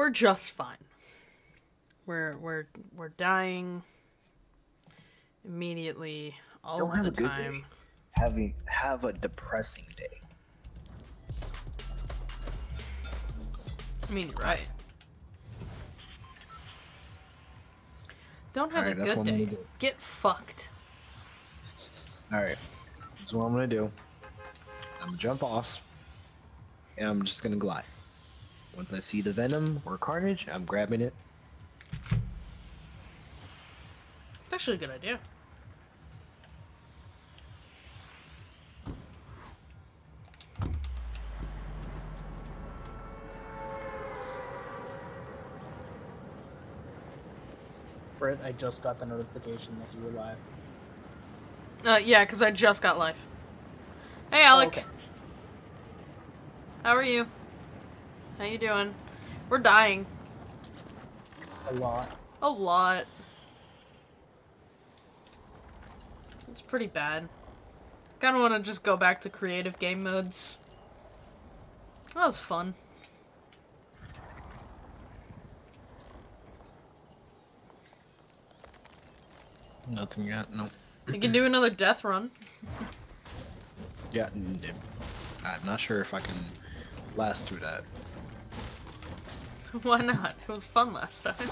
We're just fine. We're we're we're dying immediately all Don't have the a good time. day. Having have a depressing day. I mean, right. Don't have Alright, a good day. do. Get fucked. All right, That's what I'm gonna do. I'm gonna jump off, and I'm just gonna glide. Once I see the venom or carnage, I'm grabbing it. It's actually a good idea. Britt, I just got the notification that you were live. Uh, yeah, because I just got life. Hey, Alec. okay. How are you? How you doing? We're dying. A lot. A lot. It's pretty bad. Kind of want to just go back to creative game modes. That was fun. Nothing yet. No. You can do another death run. Yeah. I'm not sure if I can last through that. Why not? It was fun last time.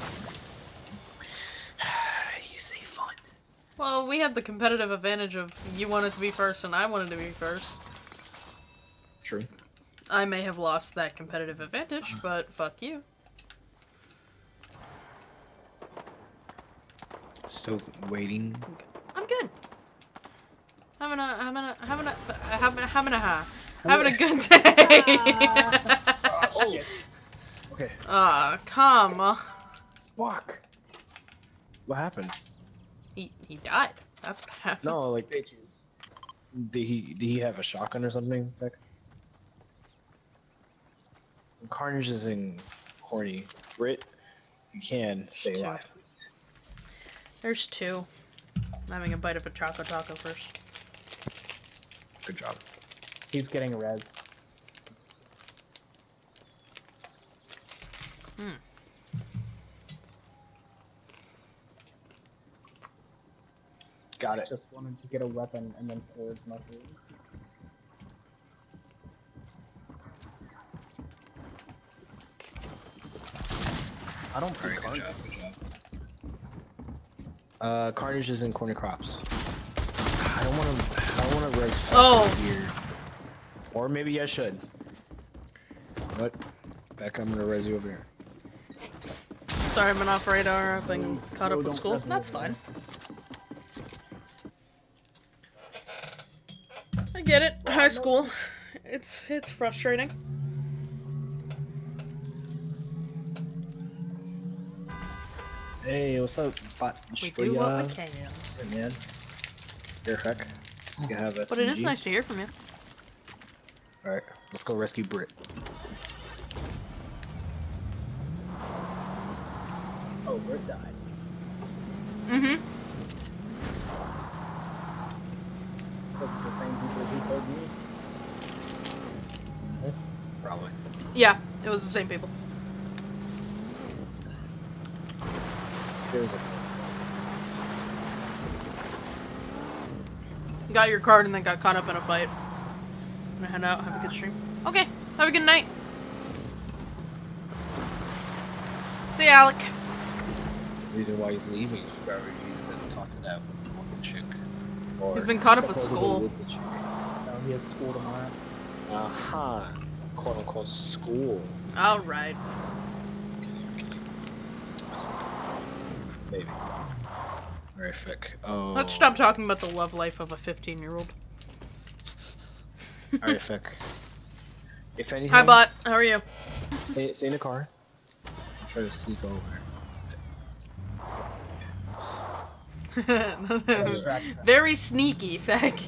you say fun. Well, we had the competitive advantage of you wanted to be first and I wanted to be first. True. I may have lost that competitive advantage, but fuck you. Still waiting. I'm good. Having a having a having a having a having a ha- having a good day. Oh, shit. Okay. Ah, come. on. Fuck. What happened? He he died. That's what happened. No, like, Bitches. did he did he have a shotgun or something? Zach? Carnage is in Corny. Brit, if you can, stay Two. alive, please. There's two. I'm having a bite of a choco taco first. Good job. He's getting a res. Hmm. Got it. Just wanted to get a weapon and then forge my feelings. I don't Very think good Carnage. job. Good job. Uh, Carnage is in Corny Crops. I don't want to. I don't want to res. fuck Oh. Here. Or maybe I should. What? Back, I'm gonna res you over here. Sorry, I'm an off radar. I've been caught no, up with school. That's fine. I get it. High school. It's it's frustrating. Hey, what's up, bot? We do what we Shreya? can. Hey, man. Here, heck. You can have But it is nice to hear from you. Alright, let's go rescue Brit. Oh, Britt died. Mm-hmm. Was it the same people who killed me? Probably. Yeah, it was the same people. There's a. Got your card and then got caught up in a fight. I'm gonna head out. Have a good stream. Okay. Have a good night. See you, Alec. reason why he's leaving is probably he's been talk to that woman chick. Or He's been caught up with school. with. No, he has school tomorrow. Uh-huh. Quote unquote school. All right. Maybe. Horrific. Oh. Let's stop talking about the love life of a 15 year old. Horrific. If anything, Hi, bot. How are you? Stay, stay in the car. Try to sneak over. Very sneaky, Fecc.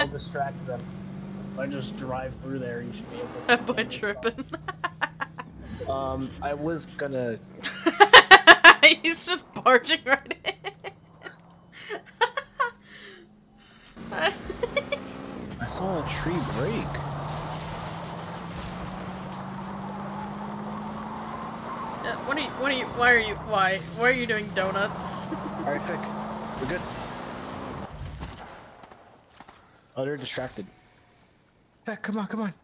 I'll distract them. If I just drive through there, you should be able to. That see boy them as tripping. Um, I was gonna. He's just barging right in. I saw a tree break. Uh, what are you? What are you? Why are you? Why? Why are you doing donuts? Alright, Fick. We're good. Oh, they're distracted. Fick, come on, come on.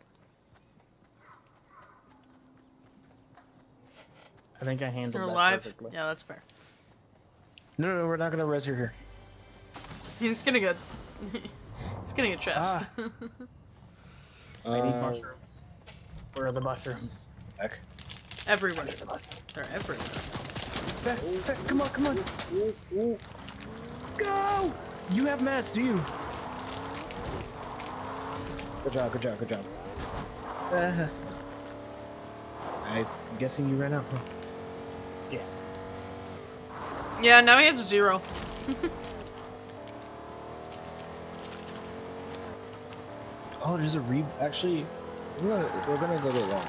I think I handled You're that alive. perfectly. Yeah, that's fair. No, no, no, we're not gonna res her here. He's gonna get. He's getting a chest. I need Uh, mushrooms. Where are the mushrooms? Fick. everywhere. They're everywhere. Fick, Fick, come on, come on. Go! You have mats, do you? Good job, good job, good job. Uh, I'm guessing you ran out, huh? Yeah. Yeah, now he has zero. Oh, there's a re. Actually, we're gonna, we're gonna go to long.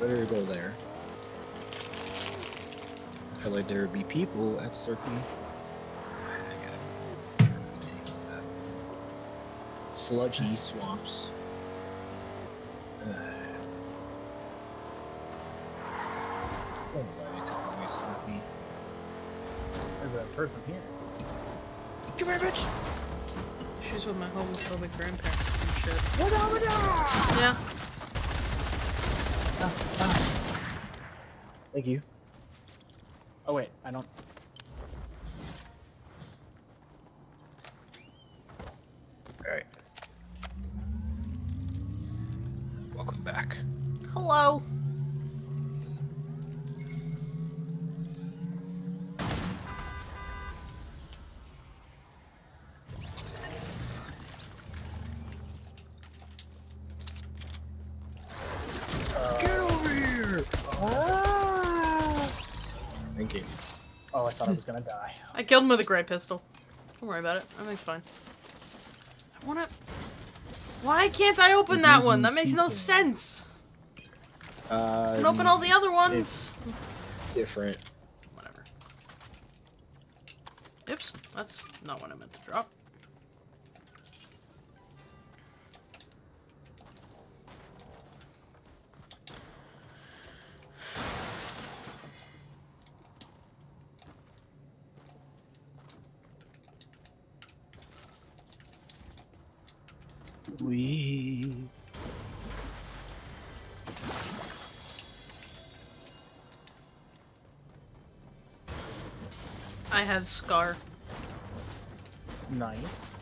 Better go there. I feel like there would be people at Slurpy. Sludgy swamps. Uh, don't let me tell me There's a person here. Come here, bitch! She's with my homophobic grandparents and shit. Yeah. Thank you. Oh wait, I don't. Alright. Welcome back. Hello. Get over here! Ah! Thank you. Oh, I thought I was gonna die. I killed him with a gray pistol. Don't worry about it. Everything's fine. I wanna. Why can't I open that one? That makes no sense. Uh, can open all the other it's ones. different. Whatever. Oops, that's not what I meant to drop. I has Scar. Nice.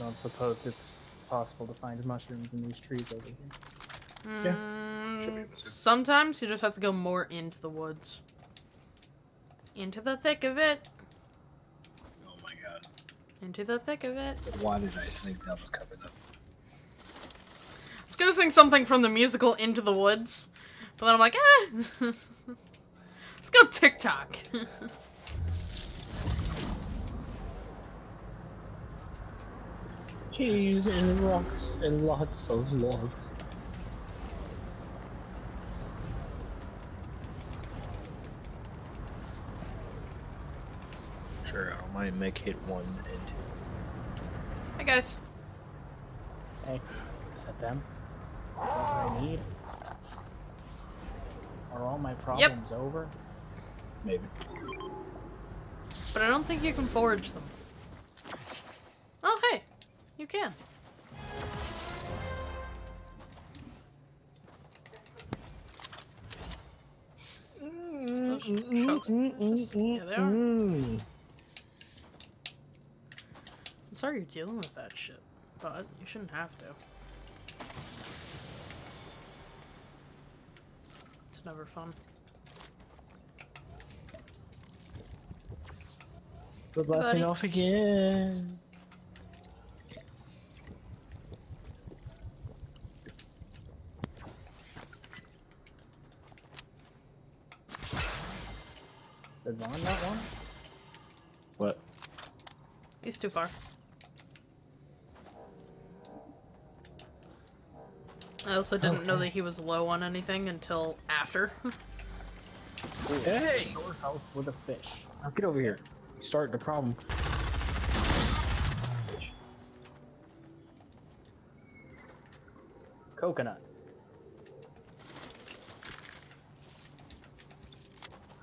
Don't suppose it's possible to find mushrooms in these trees over here. Yeah, should be Mm, able sometimes you just have to go more into the woods. Into the thick of it. Oh my god. Into the thick of it. Why did I think that was covered up? I was gonna sing something from the musical Into the Woods, but then I'm like, eh. Let's go TikTok. Caves and rocks and lots of love. Sure, I might make hit one and two. Hi guys. Hey, is that them? Is that what I need? Are all my problems over? Maybe. But I don't think you can forage them. Oh hey, you can. Those chunks are just- yeah, they are. I'm sorry you're dealing with that shit, but you shouldn't have to. It's never fun. We're blasting buddy. off again. Is on that one? What? He's too far. I also didn't know that he was low on anything until after. Hey! Sword house with a fish. Now get over here. You started the problem. Coconut.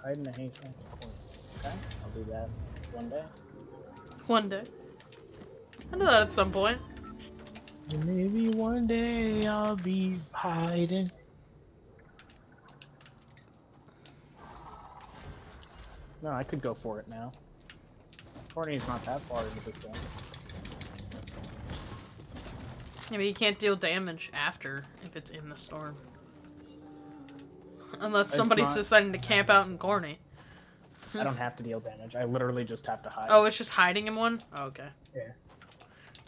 Hide in a haystack. Okay, I'll do that one day. One day. I'll do that at some point. Maybe one day I'll be hiding. No, I could go for it now. Corny's not that far into this game. Yeah, but you can't deal damage after if it's in the storm. Unless somebody's not- deciding to camp out in Corny. I don't have to deal damage. I literally just have to hide. Oh, it's just hiding in one? Oh, okay. Yeah.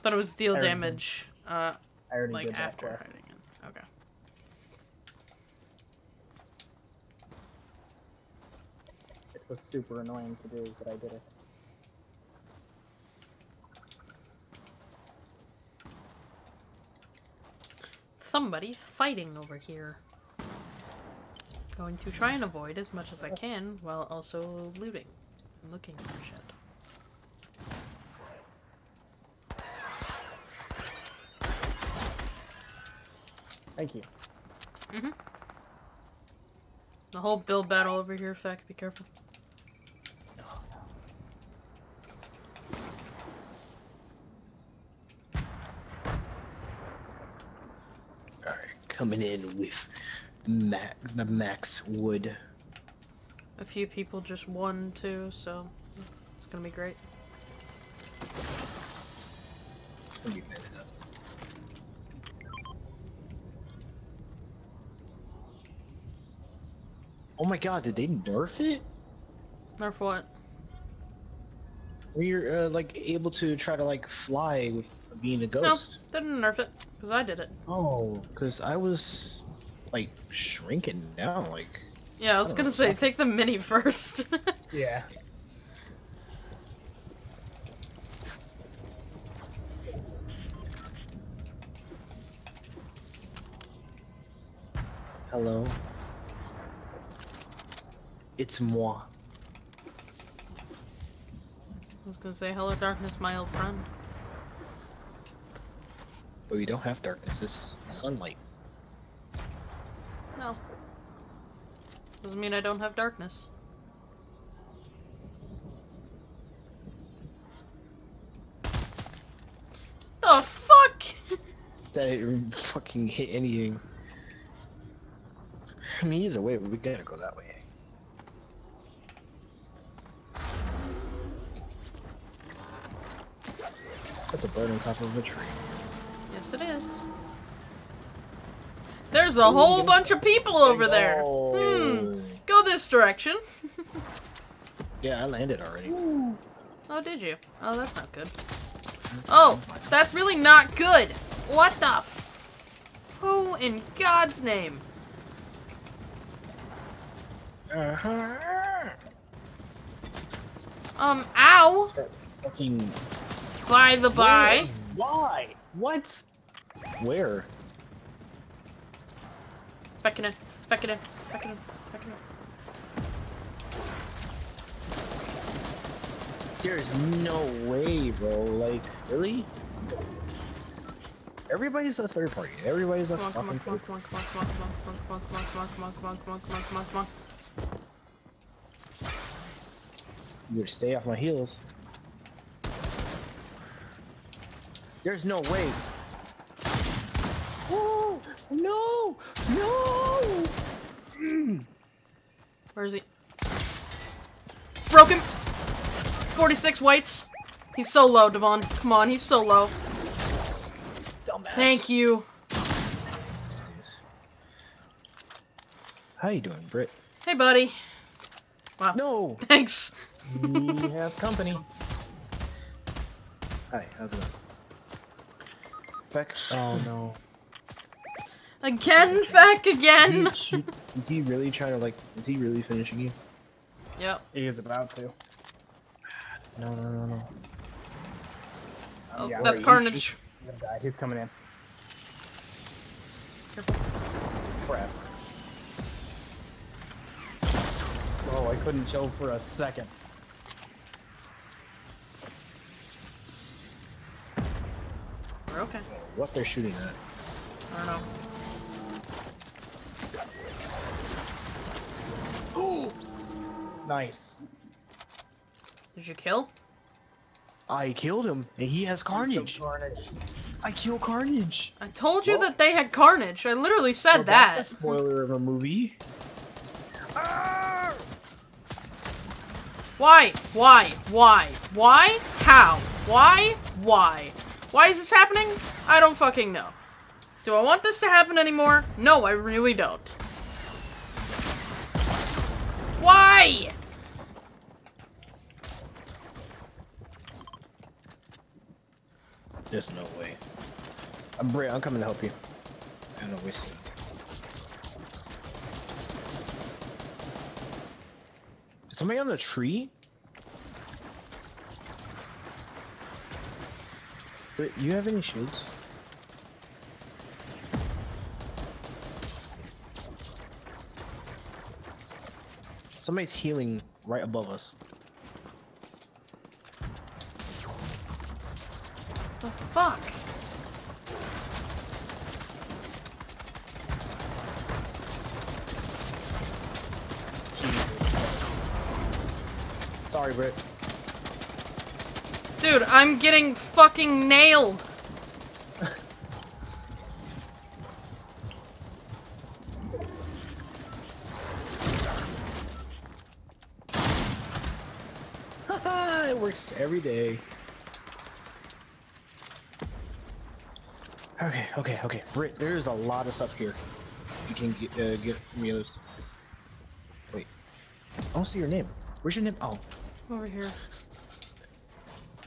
Thought it was deal I already did. damage, uh, I already like did that after quest. hiding in. Okay. It was super annoying to do, but I did it. Somebody's fighting over here. Going to try and avoid as much as I can while also looting and looking for shit. Thank you. Mm-hmm. The whole build battle over here, Fecc, be careful. Alright, coming in with ma the max wood. A few people just won too, so it's gonna be great. It's gonna be fantastic. Oh my god, did they nerf it? Nerf what? Where you're uh, like able to try to like fly with being a No, ghost? they didn't nerf it, because I did it. Oh, because I was like shrinking down, like Yeah, I was Oh, gonna say, take the mini first. Yeah. hello. It's moi. I was gonna say, hello darkness, my old friend. But we don't have darkness, it's sunlight. No. Doesn't mean I don't have darkness. The fuck? That it fucking hit anything. I mean, either way, we gotta go that way. That's a bird on top of a tree. yes, it is. There's a whole bunch of people over there. Hmm. Oh. Go this direction. Yeah, I landed already. Oh, did you? Oh, that's not good. Oh, that's really not good. What the f- Who in God's name? Uh-huh. Um, ow! Start fucking. By the by. Why? What? Where? Feckin' it, feckin' it, feckin' it, feckin' it. There's no way, bro. Like, really? Everybody's a third party. Everybody's a Come on, come on, fucking come on, come on, come on, come on, come on, come on, come on, come on, come on, come on, come on, come on, come on. You better stay off my heels. There's no way. Oh no! No! Where is he? Broken! 46 whites. He's so low, Dievonne. Come on, he's so low. Dumbass. Thank you. How you doing, Britt? Hey, buddy. Wow. No. Thanks. We have company. Hi. How's it going? Fecc. Oh no. Again, Fecc, Is again. he, is he really trying to like? Is he really finishing you? Yep. He is about to. No, no, no, no. Oh, yeah, that's Carnage. He's gonna die. He's coming in. Careful. Crap. Oh, I couldn't chill for a second. We're okay what they're shooting at. I don't know. nice. Did you kill? I killed him, and he has Carnage. Carnage. I kill Carnage. I told you well, that they had Carnage. I literally said well, that. That's a spoiler of a movie. Why? Why? Why? Why? How? Why? Why? Why is this happening? I don't fucking know. Do I want this to happen anymore? No, I really don't. Why? There's no way. I'm Brit. I'm coming to help you. I don't know we see. Is somebody on the tree? Brit, you have any shields? Somebody's healing right above us. The fuck? Sorry, Brit. Dude, I'm getting fucking nailed. it works every day. Okay, okay, okay. Brit, there's a lot of stuff here. You can get, uh, get from others. Wait. I don't see your name. Where's your name? Oh, Over here.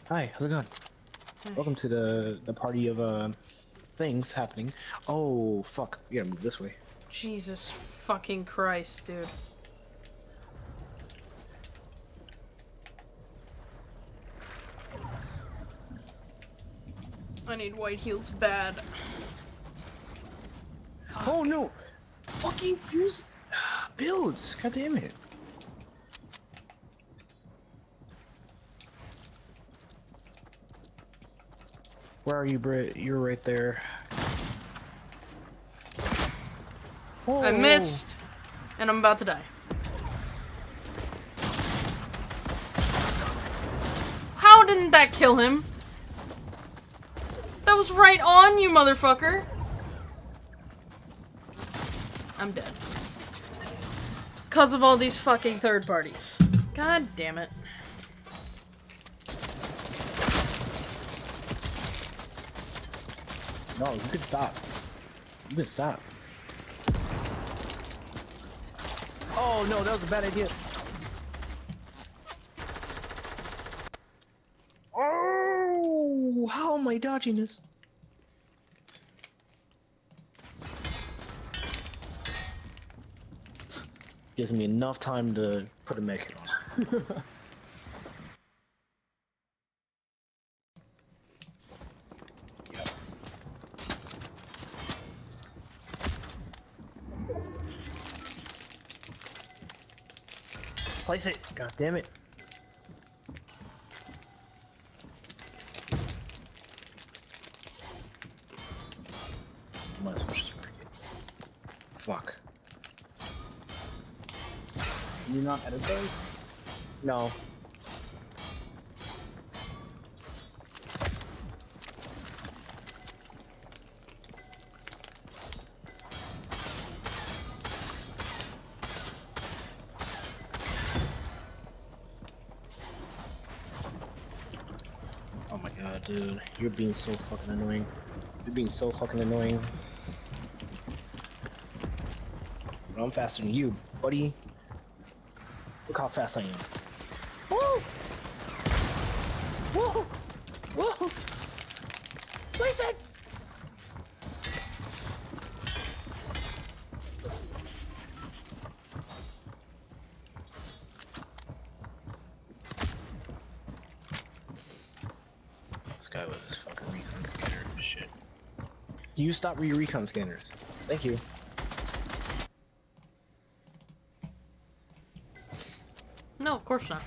Hi. How's it going? Hi. Welcome to the the party of uh, things happening. Oh, fuck. We gotta move this way. Jesus fucking Christ, dude. I need white heels bad. Oh no! Fucking use builds. God damn it. Where are you, Britt? You're right there. I Oh. missed, and I'm about to die. How didn't that kill him? That was right on you, motherfucker. I'm dead. Because of all these fucking third parties. God damn it. No, you can stop. You can stop. Oh no, that was a bad idea. Oh, how am I dodging this? Gives me enough time to put a make it on. Place it. God damn it. Might as well just break it. Fuck. Can you not edit those? No. Oh my god, dude. You're being so fucking annoying. You're being so fucking annoying. But I'm faster than you, buddy. Look how fast I am. you stop with your recon scanners? Thank you. No, of course not.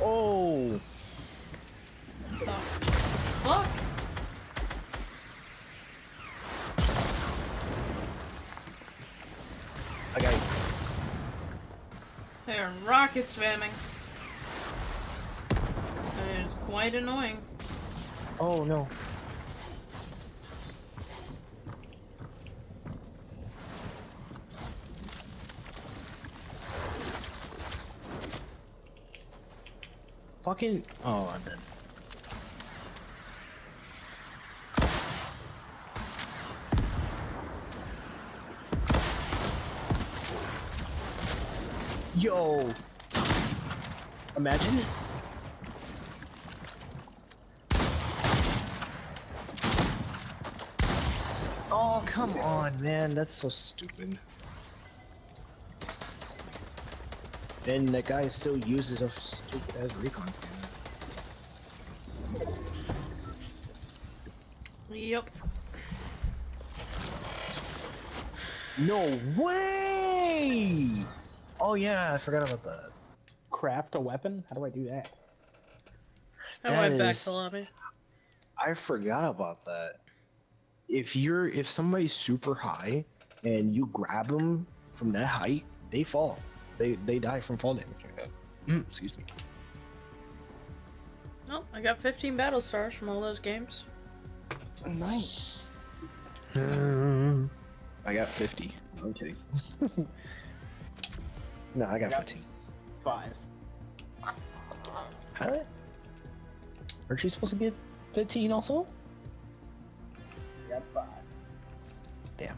Oh! Fuck? Okay. They're rocket spamming. Fucking. Oh, I'm dead. Yo! Imagine. Oh, come on, man. That's so stupid. And that guy still uses a stupid ass recon scanner. Yep. No way! Oh yeah, I forgot about that. Craft a weapon? How do I do that? I That went back to lobby. I forgot about that. If you're if somebody's super high and you grab them from that height, they fall. They they die from fall damage. Mm, excuse me. Oh, I got 15 battle stars from all those games. Nice. I got 50. I'm kidding. no, I got got- 15. Five. Huh? Aren't you supposed to get 15 also? Got five. Damn.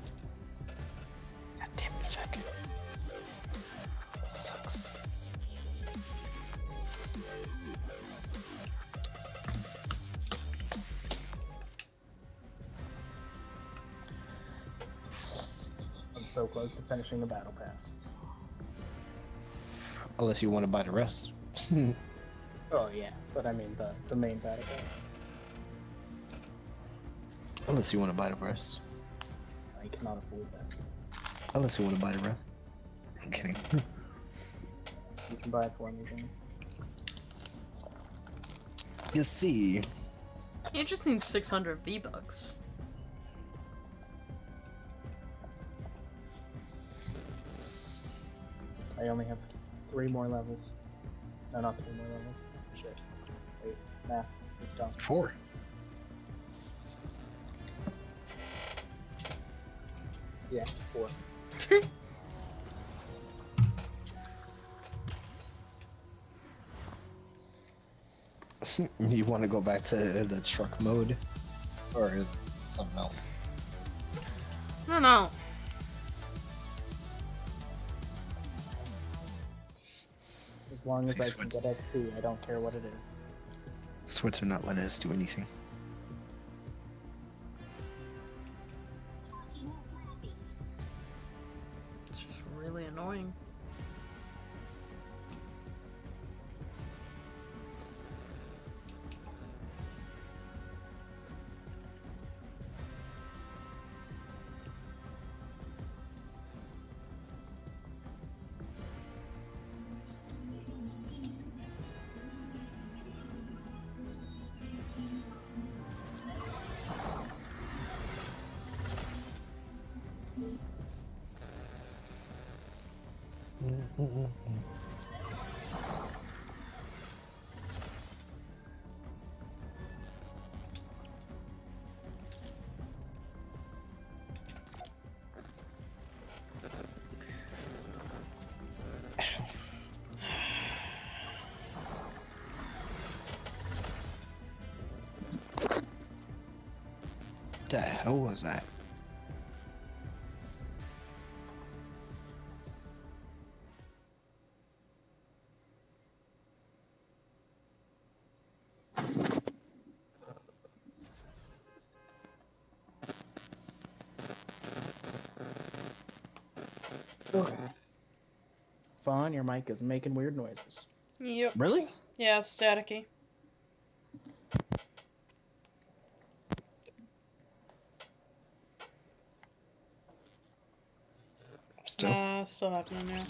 So close to finishing the battle pass. Unless you want to buy the rest. Oh yeah, but I mean the the main battle pass. Unless you want to buy the rest. I cannot afford that. Unless you want to buy the rest. I'm kidding. You can buy it for me. Then. You see, Interesting 600 V-Bucks. I only have three more levels. No, not three more levels. Shit. Wait, math. It's done. four. Yeah, four. you want to go back to the truck mode? Or something else? I don't know. Long as Six I can get XP, I don't care what it is. Sweats are not letting us do anything. It's just really annoying. Hell was that? Fawn, your mic is making weird noises. Yep. Really? Yeah, staticky. Still. Nah, still happening now.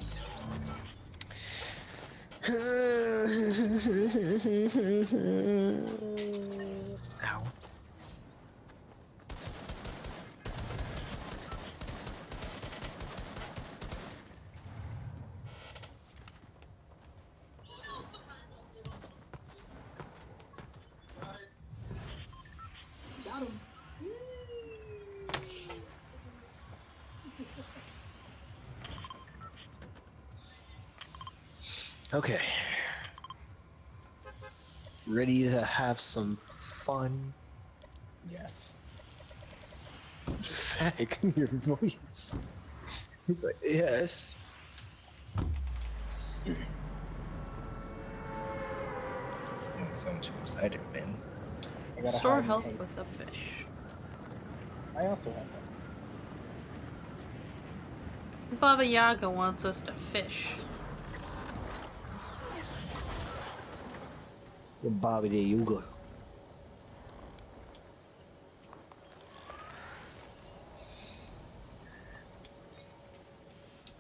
Okay. Ready to have some fun? Yes. Fag in your voice. He's like, yes. You don't sound too excited, man. I gotta Store health haste. with the fish. I also have that. Baba Yaga wants us to fish. The Bobby the Yuga.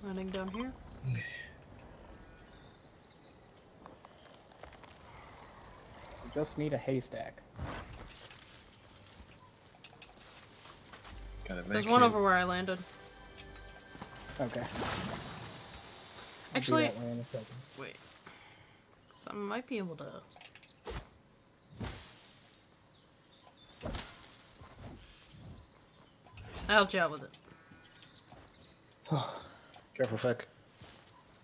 Running down here. We just need a haystack. There's one over where I landed. Okay. I'll Actually- do that way in a second. Wait. So I might be able to. I'll help you out with it. Careful, Fecc.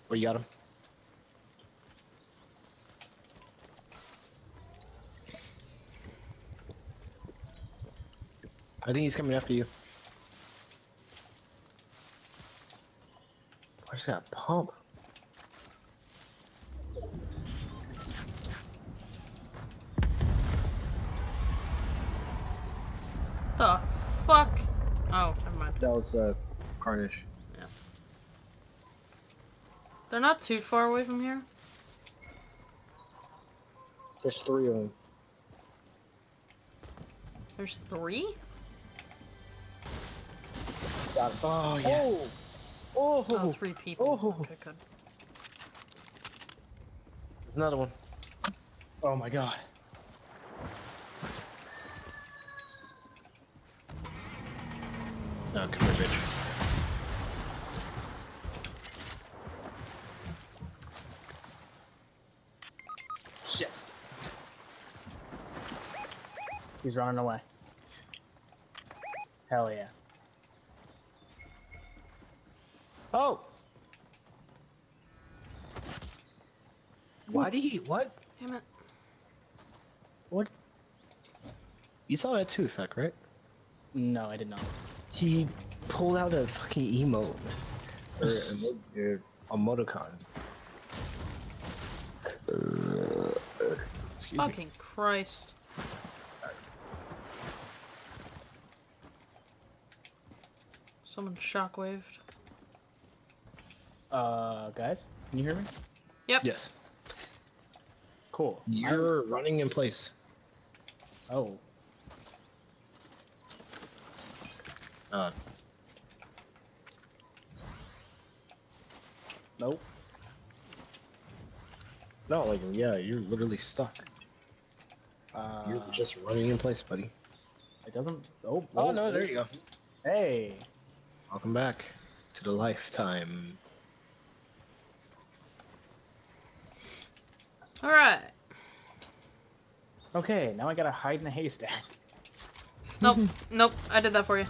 Where oh, you got him? I think he's coming after you. Where's that pump? The fuck? Oh, never mind. That was uh, Carnage. They're not too far away from here. There's three of them. There's three? Got him. Oh, yes. Oh, Oh, three people. Oh. Okay, good. There's another one. Oh my god. No, come here, bitch. Shit. He's running away. Hell yeah. Oh! Why did he? What? Damn it. What? You saw that too, Fecc, right? No, I did not. He pulled out a fucking emote. Or emo- or a emoticon. Excuse me. Fucking Christ. Someone shockwaved. Uh, guys, can you hear me? Yep. Yes. Cool. You're I'm- running in place. Oh, Uh, nope. no, like, yeah, you're literally stuck. Uh, You're just running in place, buddy. it doesn't. Oh, Oh, oh, no, there you go. Hey. Welcome back to the lifetime. Alright. Okay, now I gotta hide in a haystack. Nope. nope. I did that for you.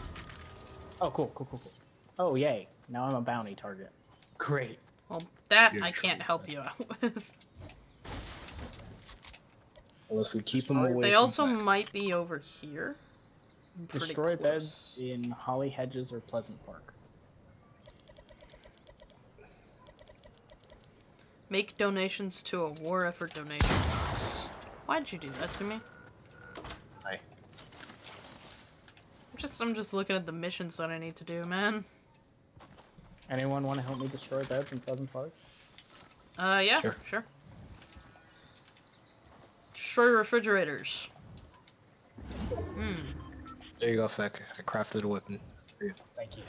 Oh, cool, cool, cool, cool. Oh, yay. Now I'm a bounty target. Great. Well, that You're I can't help you out with. Unless we keep them away. They from also Fecc. might be over here. Pretty Destroy close. beds in Holly Hedges or Pleasant Park. Make donations to a war effort donation box. Why'd you do that to me? Hi. I'm just I'm just looking at the missions that I need to do, man. Anyone want to help me destroy beds in Pleasant Park? Uh yeah, Sure. sure. Destroy refrigerators. Hmm. There you go, Fecc. I crafted a weapon. for you. Thank you.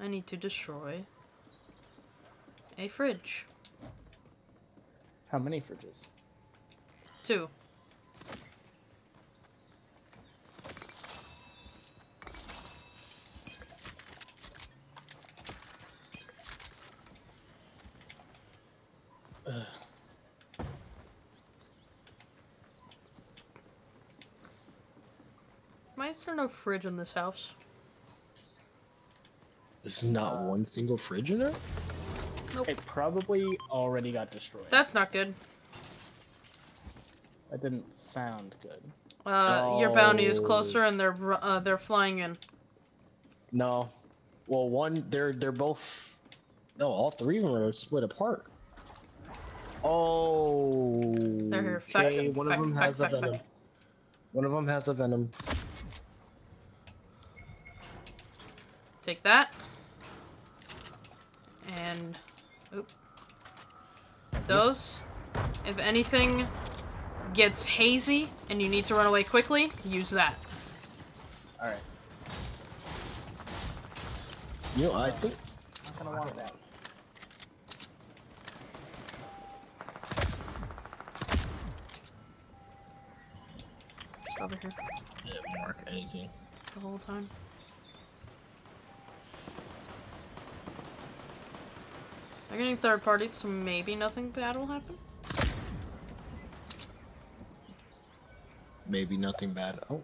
I need to destroy a fridge. How many fridges? Two. Ugh. Why is there no fridge in this house? There's not Uh, one single fridge in there? It probably already got destroyed. That's not good. That didn't sound good. Uh, your bounty is Oh. closer, and they're uh, they're flying in. No. Well, one, they're they're both. No, all three of them are split apart. Oh. They're here. Oh, fact- Okay, one fact- of them fact- has fact- a venom. One of them has a venom. Take that. And oop. those. If anything gets hazy and you need to run away quickly, use that. All right. You know, I think Not gonna want that. Over here yeah, mark anything. the whole time. They're getting third party, so maybe nothing bad will happen. Maybe nothing bad. Oh.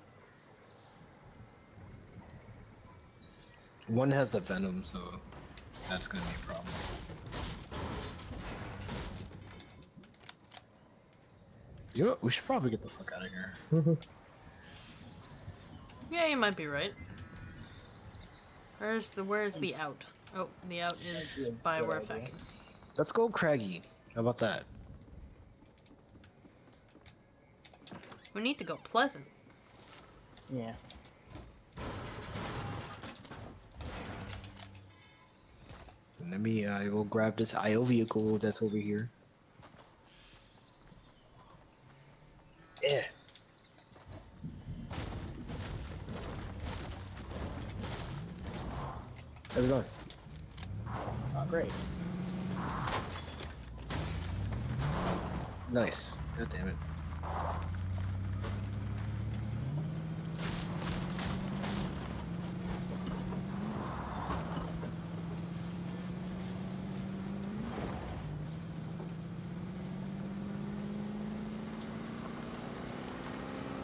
One has a venom, so that's gonna be a problem. You know, what? we should probably get the fuck out of here. Yeah, you might be right. Where's the where's the out? Oh, the out is by where Fecc is. Let's go Craggy. How about that? We need to go Pleasant. Yeah. Let me, I will grab this IO vehicle that's over here. Yeah. How's it going? Oh, great. Nice. God damn it.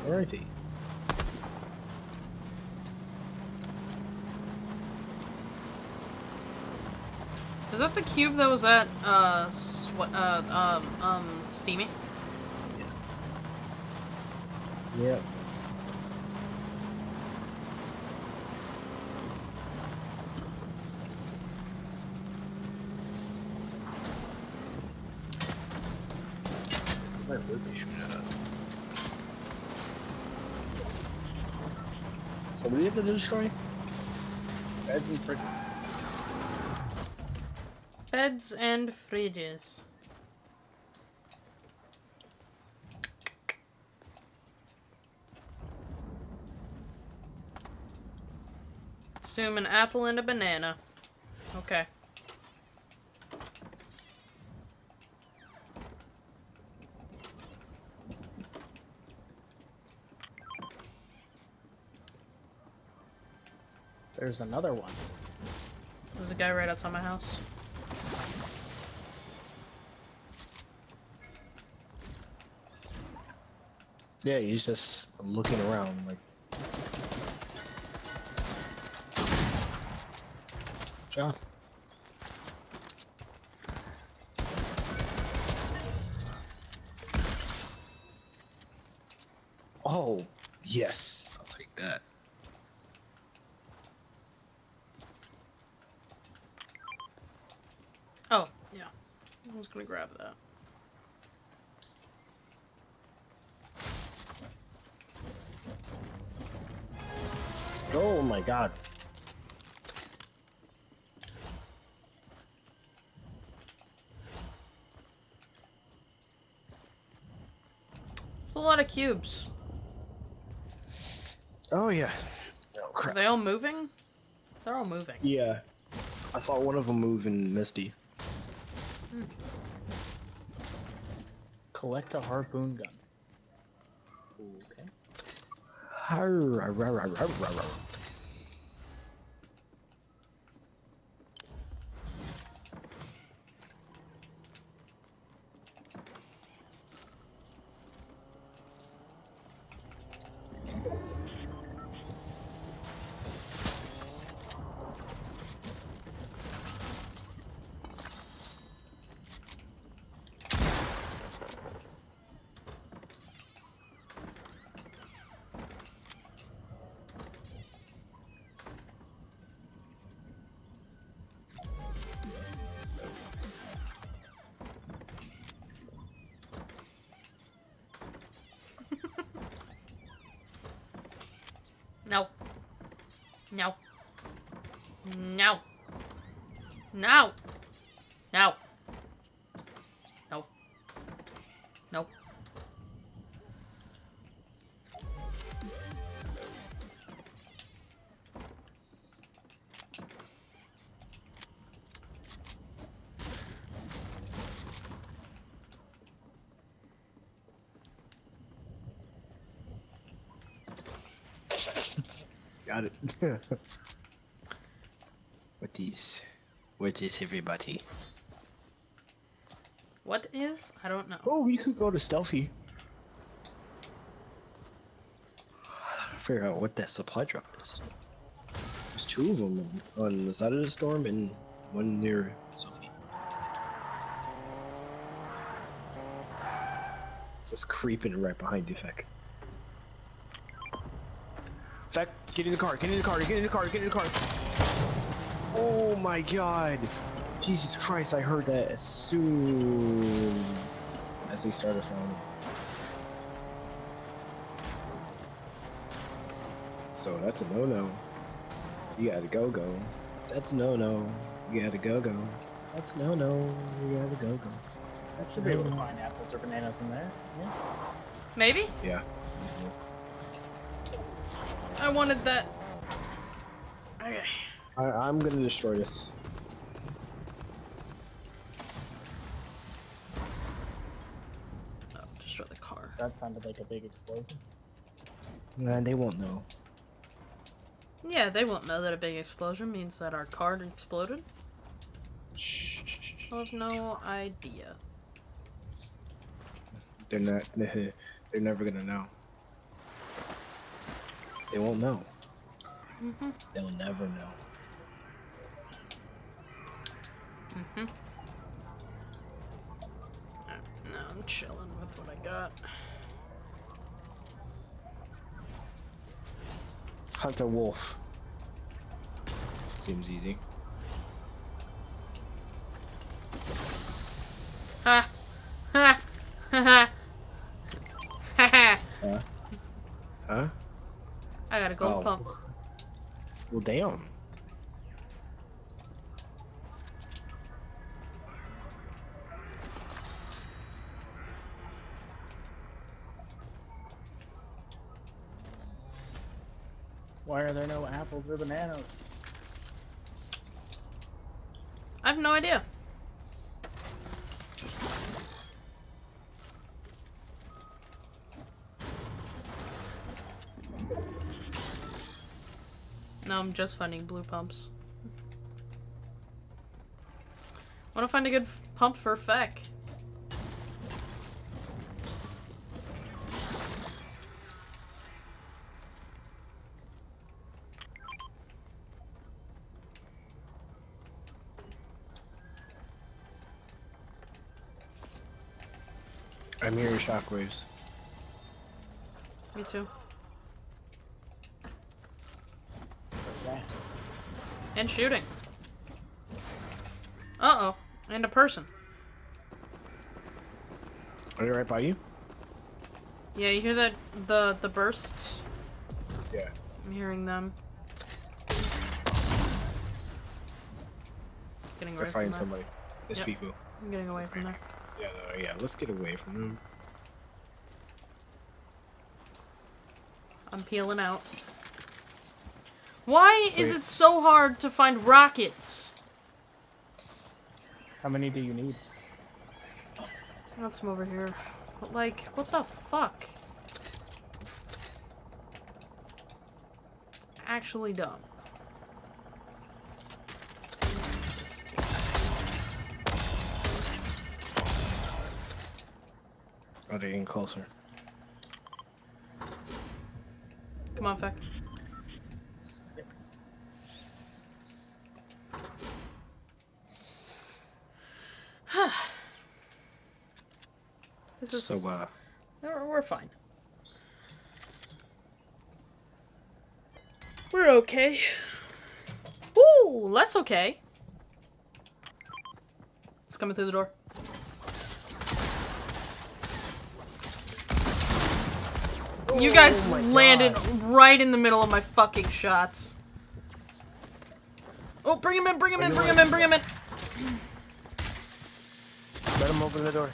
Where is he? Is that the cube that was at uh sw- uh um um Steamy? Yep. Where would they shoot at? So what do you have to destroy? Beds and fridges. Beds and fridges. Assume an apple and a banana. Okay. There's another one. There's a guy right outside my house. Yeah, he's just looking around like. Oh, yes. I'll take that. Oh, yeah. I was gonna grab that. Oh my god. It's a lot of cubes. Oh yeah. Oh Are they all moving? They're all moving. Yeah. I saw one of them move in Misty. Hmm. Collect a harpoon gun. Okay. Har- what is? What is everybody? What is? I don't know. Oh, we could go to stealthy. Figure out what that supply drop is. There's two of them on the side of the storm and one near Sophie. Just creeping right behind you, Fecc. Fecc, get in the car, get in the car, get in the car, get in the car. Oh my god. Jesus Christ, I heard that as soon as they started flying. So that's a no-no. You gotta go-go. That's a no-no. You gotta go-go. That's no-no. You gotta go-go. That's a Should be able to no-no. find apples or bananas in there. Yeah. Maybe? Yeah. I wanted that. Okay. I, I'm gonna destroy this. Oh, destroy the car. That sounded like a big explosion. Man, they won't know. Yeah, they won't know that a big explosion means that our car exploded. Shh. I'll have no idea. They're not. They're never gonna know. They won't know. Mm-hmm. They'll never know. Mm-hmm. No, I'm chilling with what I got. Hunt a wolf. Seems easy. Ha! Ha ha! Ha ha! Huh? Huh? I got a gold Oh. pump. Well, damn. Why are there no apples or bananas? I have no idea. I'm just finding blue pumps. Want to find a good pump for Fecc. I'm hearing shockwaves. Me too. And shooting. Uh oh. And a person. Are they right by you? Yeah, you hear that? The the bursts. Yeah. I'm hearing them. Getting They're fighting somebody. There's Yep. people. I'm getting away from there. Yeah, no, yeah. Let's get away from them. I'm peeling out. Why is it so hard to find rockets? How many do you need? I Got some over here. But like, what the fuck? Actually dumb. Oh, they're getting closer. Come on, Fecc. This is So, uh, we're, we're fine. We're okay. Ooh, that's okay. It's coming through the door. You guys Oh landed God. right in the middle of my fucking shots. Oh, bring him in, bring him in, bring him in, bring him in. Let him open the door.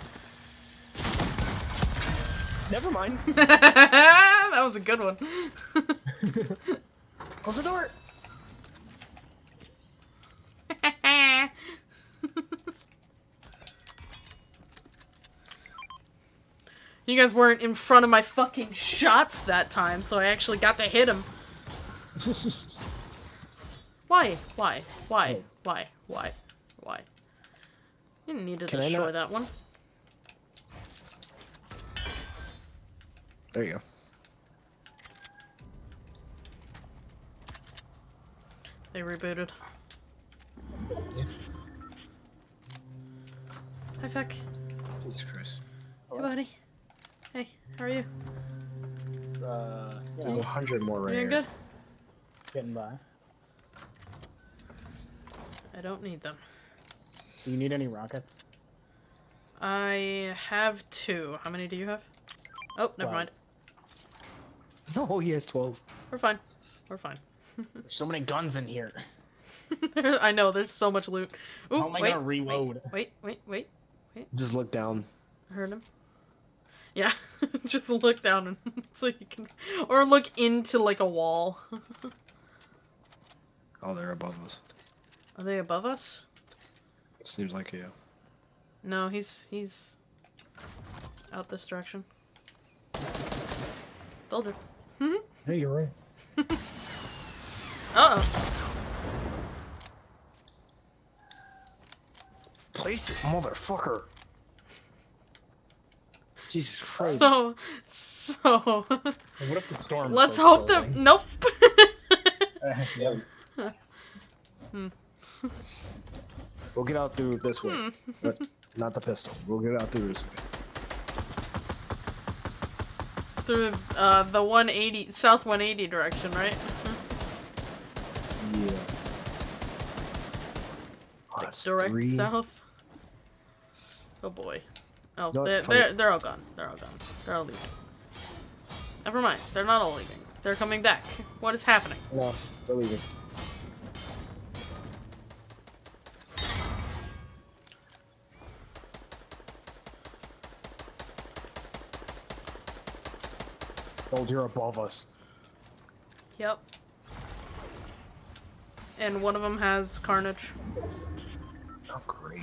Never mind. that was a good one. Close the door. you guys weren't in front of my fucking shots that time, so I actually got to hit him. Why? Why? Why? Why? Why? Why? You didn't need to I destroy not- that one. There you go. They rebooted. Yeah. Hi, Fecc. Jesus Christ. Hey, buddy. Hey, how are you? Uh, you There's a hundred more right You're here. doing good? getting by. I don't need them. Do you need any rockets? I have two. How many do you have? Oh, never Wow. mind. No, oh, he has twelve. We're fine. We're fine. There's so many guns in here. I know, there's so much loot. Ooh, How am I wait, gonna reload? Wait, wait, wait, wait. Just look down. I heard him. Yeah, just look down and so you can, or look into like a wall. Oh, they're above us. Are they above us? Seems like yeah. No, he's he's out this direction. Told you. Hey, you're right. Uh oh. Place it, motherfucker. Jesus Christ. So, so So what if the storm? let's hope that building? nope. Yep. We'll get out through this way. Hmm. But not the pistol. We'll get out through this way. Through uh the 180 south 180 direction, right? Yeah. Oh, Direct three. south. Oh boy. Oh, No, they're, they're they're all gone. They're all gone. They're all leaving. Never mind. They're not all leaving. They're coming back. What is happening? No, they're leaving. Oh, you're above us. Yep. And one of them has carnage. Oh, great.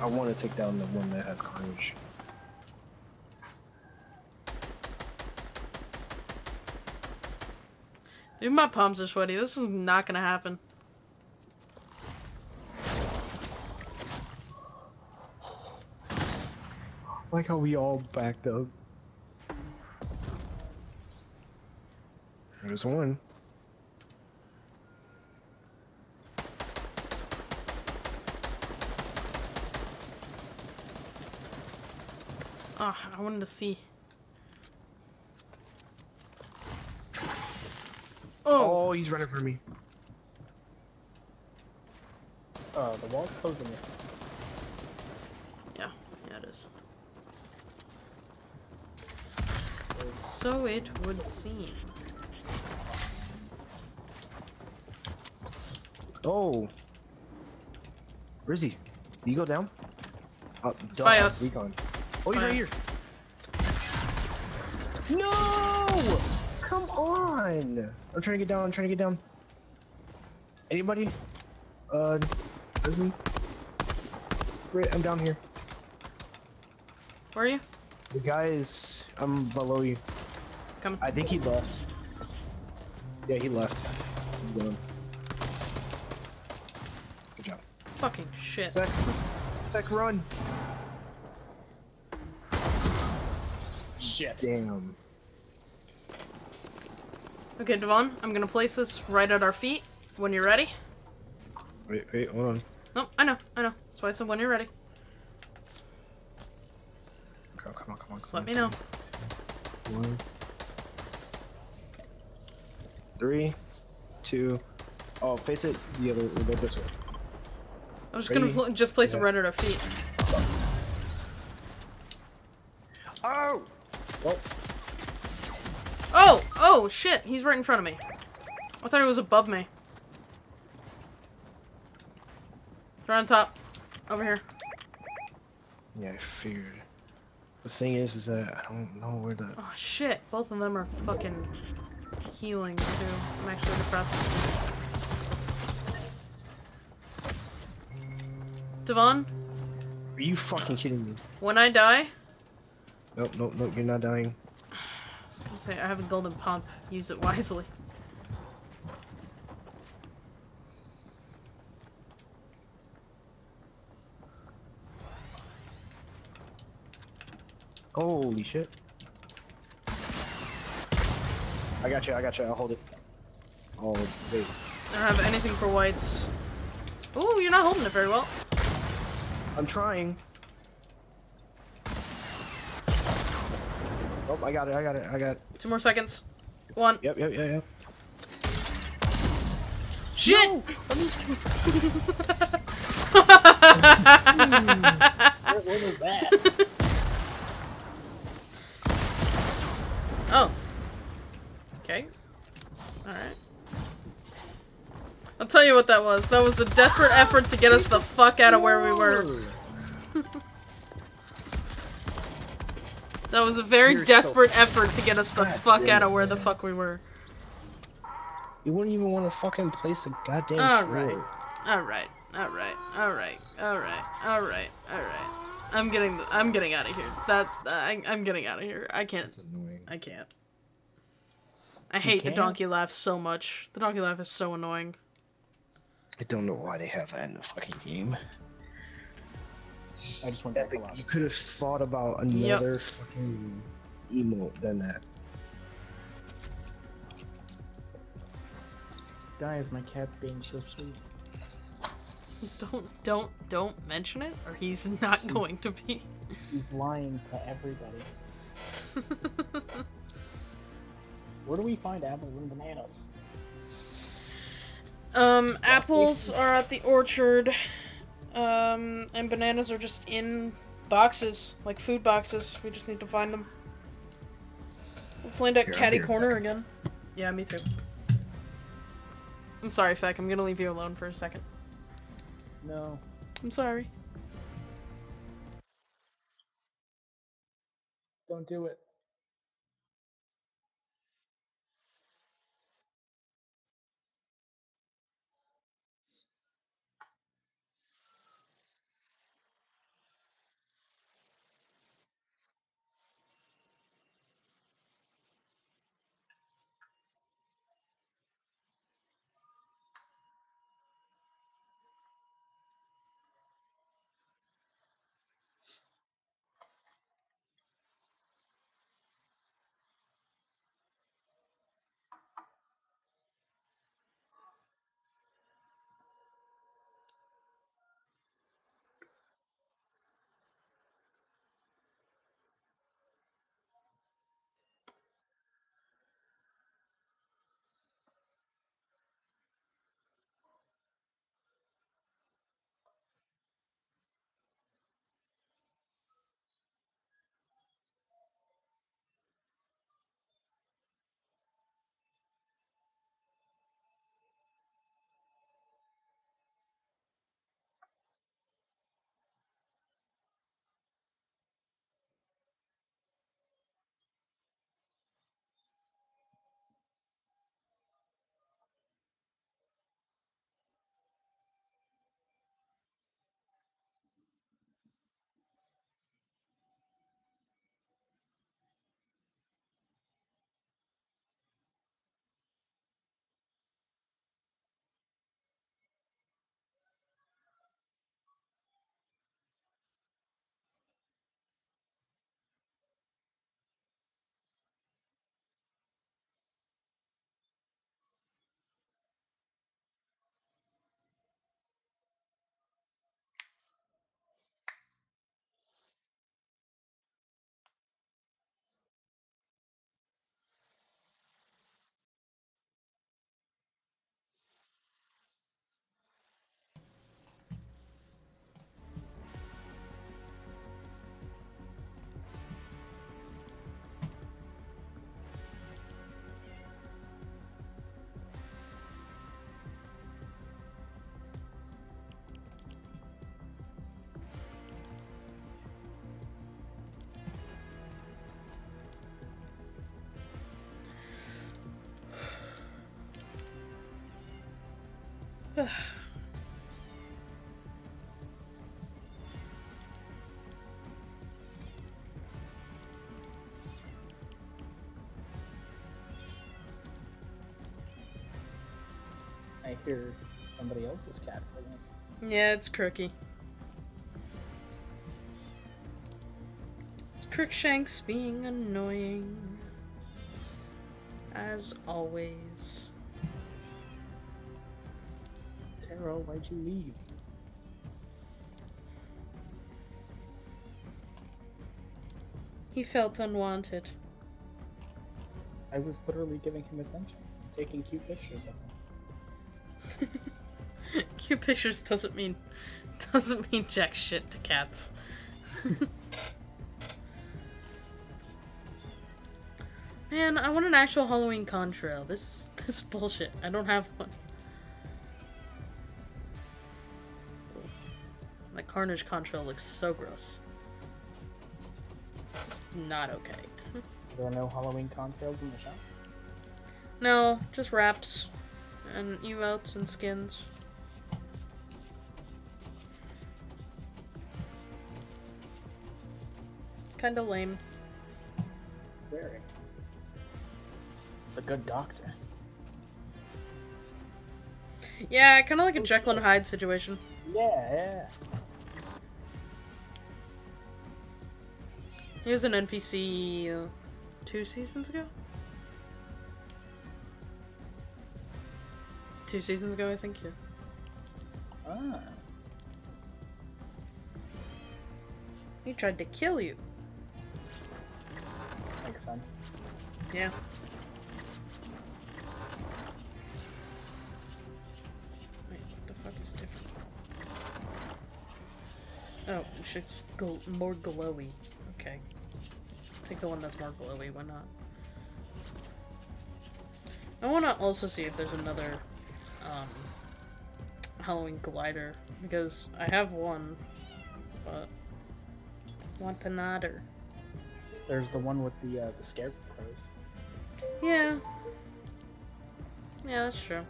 I want to take down the one that has carnage. Dude, my palms are sweaty. This is not gonna happen. Like how we all backed up. There's one. Ah, I wanted to see. Oh, Oh, he's running for me. Uh, the wall's closing it. yeah, yeah, it is. So it would seem. Oh. Where is he? Did he go down? Uh, duh, us. Recon. Oh, he's right here. No! Come on! I'm trying to get down. I'm trying to get down. Anybody? Uh, where's me? Great, I'm down here. Where are you? The guy is. I'm below you. Come. I think he left. Yeah, he left. He's gone. Good job. Fucking shit. Zach, Zach, run! Shit. Damn. Okay, Dievonne, I'm gonna place this right at our feet when you're ready. Wait, wait, hold on. No, I know, I know. That's why I said when you're ready. Come on, come on, come on. Just come let on. me know. One. Three, two. Oh, face it the other. We'll go this way. I'm just Ready, gonna pl- just place it set. right at our feet. Oh! Well, Oh! Oh, shit! He's right in front of me. I thought he was above me. Right on top. Over here. Yeah, I figured. The thing is, is that I don't know where the. Oh, shit. Both of them are fucking healing, too. I'm actually depressed. Dievonne, Are you fucking kidding me? when I die, Nope, nope, nope. You're not dying. I was say, I have a golden pump. Use it wisely. Holy shit. I got you. I got you. I'll hold it. Oh wait. I don't have anything for whites. Ooh, you're not holding it very well. I'm trying. Oh, I got it. I got it. I got it. Two more seconds. One. Yep, yep, yep, yep. Shit! What, what was that? oh. Okay. Alright. I'll tell you what that was. That was a desperate effort to get us the fuck out of where we were. That was a very You're so desperate effort to get us the God fuck out of where the fuck we were. You wouldn't even want to fucking place a goddamn All floor. right. Alright, alright, alright, alright, alright, alright. I'm getting I'm getting out of here. That I, I'm getting out of here. I can't. That's annoying. I can't. I hate the donkey laugh so much. The donkey laugh is so annoying. I don't know why they have that in the fucking game. I just want back Epic, a you could have thought about another fucking emote than that. Guys, my cat's being so sweet. Don't don't don't mention it, or he's not going to be. He's lying to everybody. Where do we find apples and bananas? um, apples are at the orchard. Um, and bananas are just in boxes, like food boxes. We just need to find them. Let's land at Here, Catty be Corner back. again. Yeah, me too. I'm sorry, Fecc. I'm gonna leave you alone for a second. No. I'm sorry. Don't do it. I hear somebody else's cat once. yeah, it's Crookie. It's Crookshanks being annoying. As always. Why'd you leave? He felt unwanted. I was literally giving him attention, taking cute pictures of him. Cute pictures doesn't mean doesn't mean jack shit to cats. Man, I want an actual Halloween contrail. This is this is bullshit. I don't have one. Carnage contrail looks so gross. It's not okay. There are no Halloween contrails in the shop. No, just wraps and emotes and skins. Kinda lame. Very. A good doctor. Yeah, kinda like a oh, Jekyll and Hyde situation. Yeah, yeah. He was an NPC uh, two seasons ago? Two seasons ago, I think, yeah. Ah. He tried to kill you. Makes sense. Yeah. Wait, what the fuck is different? Oh, it should go more glowy. Okay. Take the one that's more glowy, why not? I want to also see if there's another um, Halloween glider because I have one, but want another. There's the one with the uh, the scarecrows. Yeah. Yeah, that's true.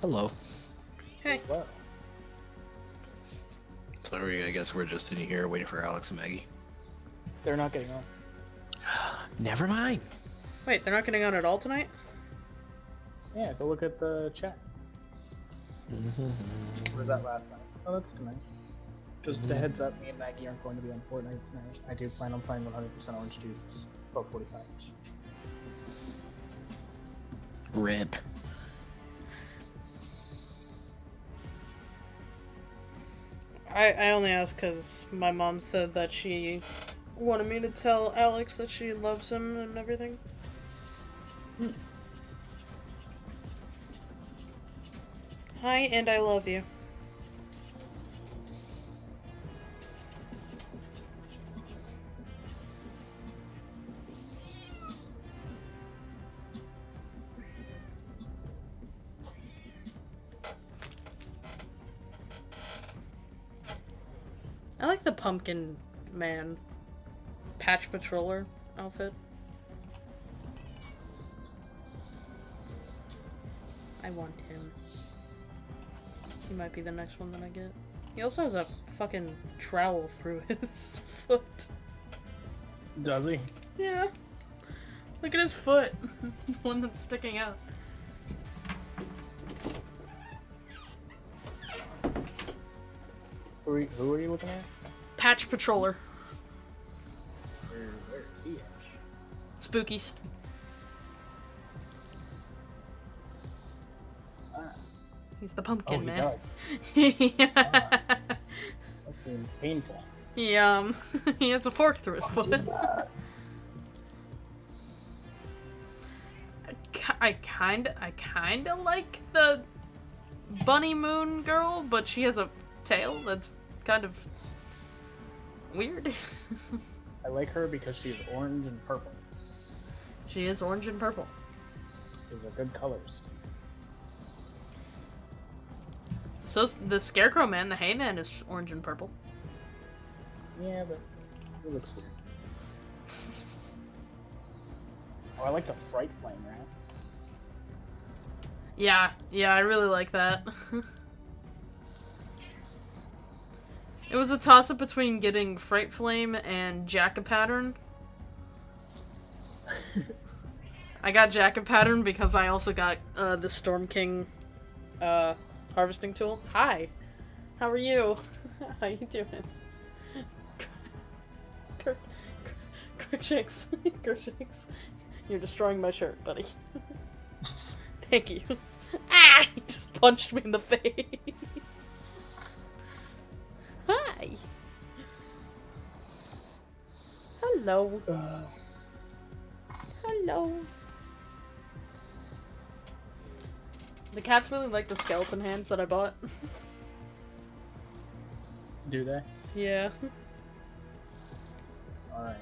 Hello. Hey. What? Sorry, I guess we're just sitting here waiting for Alex and Maggy. They're not getting on. Never mind. Wait, they're not getting on at all tonight? Yeah, go look at the chat. Mm-hmm. Or was that last night? Oh, that's tonight. Just a mm-hmm. heads up, me and Maggy aren't going to be on Fortnite tonight. I do plan on playing 100% Orange Juice, about 45. Rip. I, I only asked because my mom said that she wanted me to tell Alex that she loves him and everything. Hmm. Hi, and I love you. Pumpkin man patch patroller outfit. I want him. He might be the next one that I get. He also has a fucking trowel through his foot. Does he? Yeah. Look at his foot. one that's sticking out. Who are you, who are you looking at? Patch patroller. Where, where is? Spookies. Ah, He's the oh, pumpkin he man. does. yeah. That seems painful. He um he has a fork through his foot. I I kind I kind of like the bunny moon girl, but she has a tail that's kind of weird. I like her because she's orange and purple. she is orange and purple. Those are good colors. So's the scarecrow man, the hay man, is orange and purple. Yeah, but it looks weird. Oh, I like the fright flame right? Yeah, yeah, I really like that. it was a toss up between getting Fright Flame and Jacket Pattern. I got Jacket Pattern because I also got uh, the Storm King uh, harvesting tool. Hi, how are you? how you doing? Kirk, Kirkshanks, Kirkshanks, you're destroying my shirt, buddy. Thank you. Ah! He just punched me in the face. Hi. Hello. Hello. The cats really like the skeleton hands that I bought. Do they? yeah. Alright.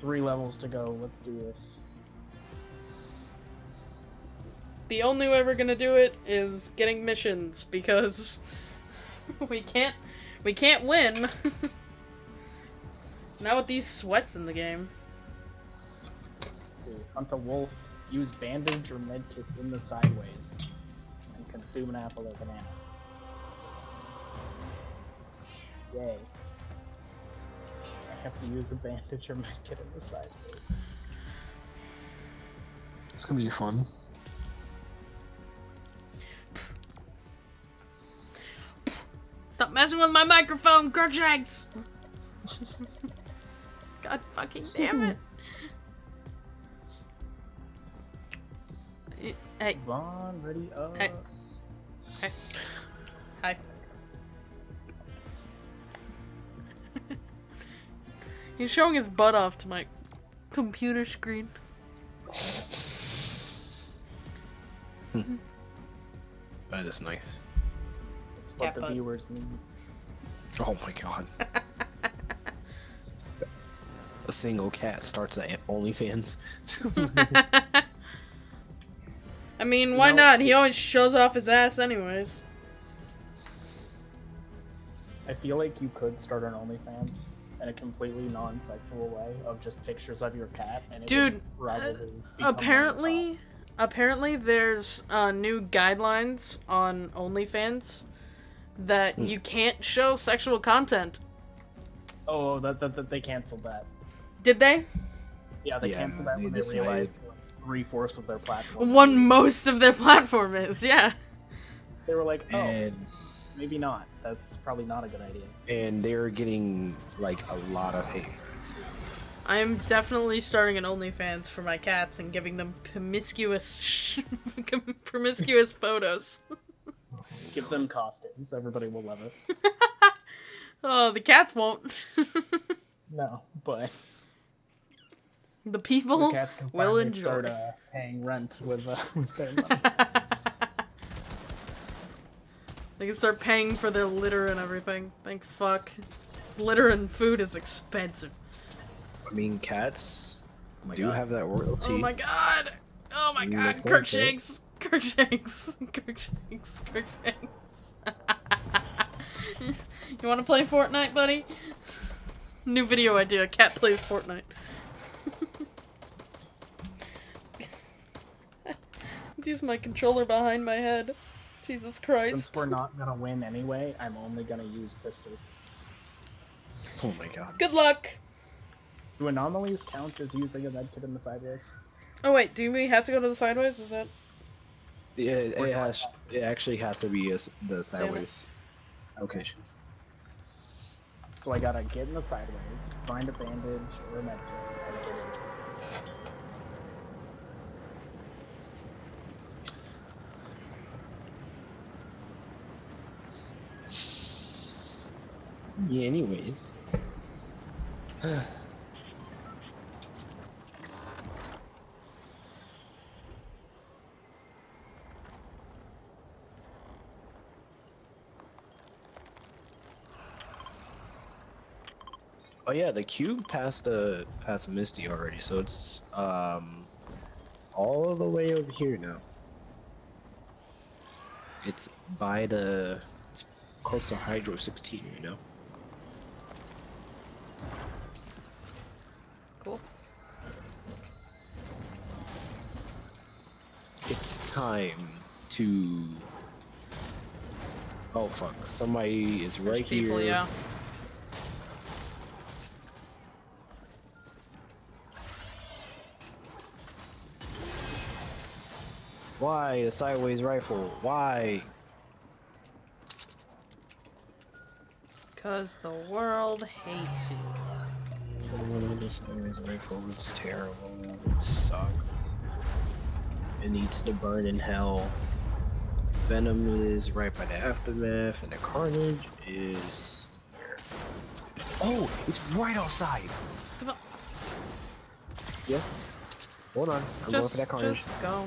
Three levels to go. Let's do this. The only way we're gonna do it is getting missions because we can't we can't win. Not with these sweats in the game. Let's see. Hunt a wolf. Use bandage or medkit in the sideways. And consume an apple or banana. Yay. I have to use a bandage or medkit in the sideways. It's gonna be fun. Stop messing with my microphone, Crookshanks! God fucking damn it. Y- Hey, Vaughn, ready up. Hey. hey. Hi. He's showing his butt off to my computer screen. That is nice. It's what the viewers need. Oh my god. A single cat starts at OnlyFans. I mean, why No. not? He always shows off his ass, anyways. I feel like you could start an OnlyFans in a completely non-sexual way of just pictures of your cat, and it Dude, uh, become one of the top. Apparently, apparently, there's uh, new guidelines on OnlyFans that Hmm. you can't show sexual content. Oh, that, that, that they canceled that. Did they? Yeah, they Yeah, canceled that they when they decided- realized like, three fourths of their platform. One most of their platform is, yeah. They were like, oh, And maybe not. That's probably not a good idea. and they're getting like a lot of hate. I am definitely starting an OnlyFans for my cats and giving them promiscuous, promiscuous photos. Give them costumes. Everybody will love it. Oh, the cats won't. No, but the the people cats can will finally enjoy. start uh, paying rent with, uh, with their money. they can start paying for their litter and everything. Thank fuck. Litter and food is expensive. I mean, cats my do God. have that royalty. Oh my god! Oh my god! makes sense, Kirkshanks! Kirkshanks! Kirkshanks! Kirkshanks! you wanna play Fortnite, buddy? New video idea, cat plays Fortnite. Let's use my controller behind my head. Jesus Christ. Since we're not gonna win anyway, I'm only gonna use pistols. Oh my god. Good luck! Do anomalies count as using a medkit in the sideways? Oh wait, do we have to go to the sideways? Is that... Yeah, it, has. It actually has to be a s the sideways. location. So I gotta get in the sideways, find a bandage or a medkit, and get it. Yeah. Anyways. Oh yeah, the cube passed uh passed Misty already, so it's um all the way over here now. It's by the it's close to Hydro 16, you know. Cool. It's time to. Oh fuck! Somebody is right People, here. yeah. Why a sideways rifle? Why? Because the world hates you. Oh, the sideways rifle is terrible. It sucks. It needs to burn in hell. Venom is right by the aftermath, and the carnage is somewhere. Oh, it's right outside. Come on, Yes. Hold on. I'm going for that carnage. just go.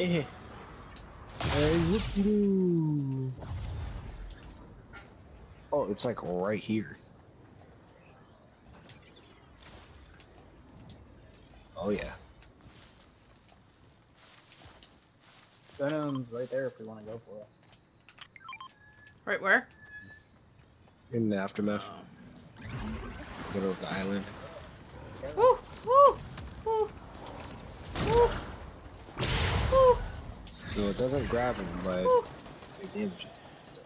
Eh. Hey, whoop-de-doo. Oh, it's like right here. Oh yeah. Venom's right there if we want to go for it. Right where? In the aftermath. Middle of the island. Woo! Woo! Woo! Woo! So it doesn't grab him, but Woo! it damages him and stuff.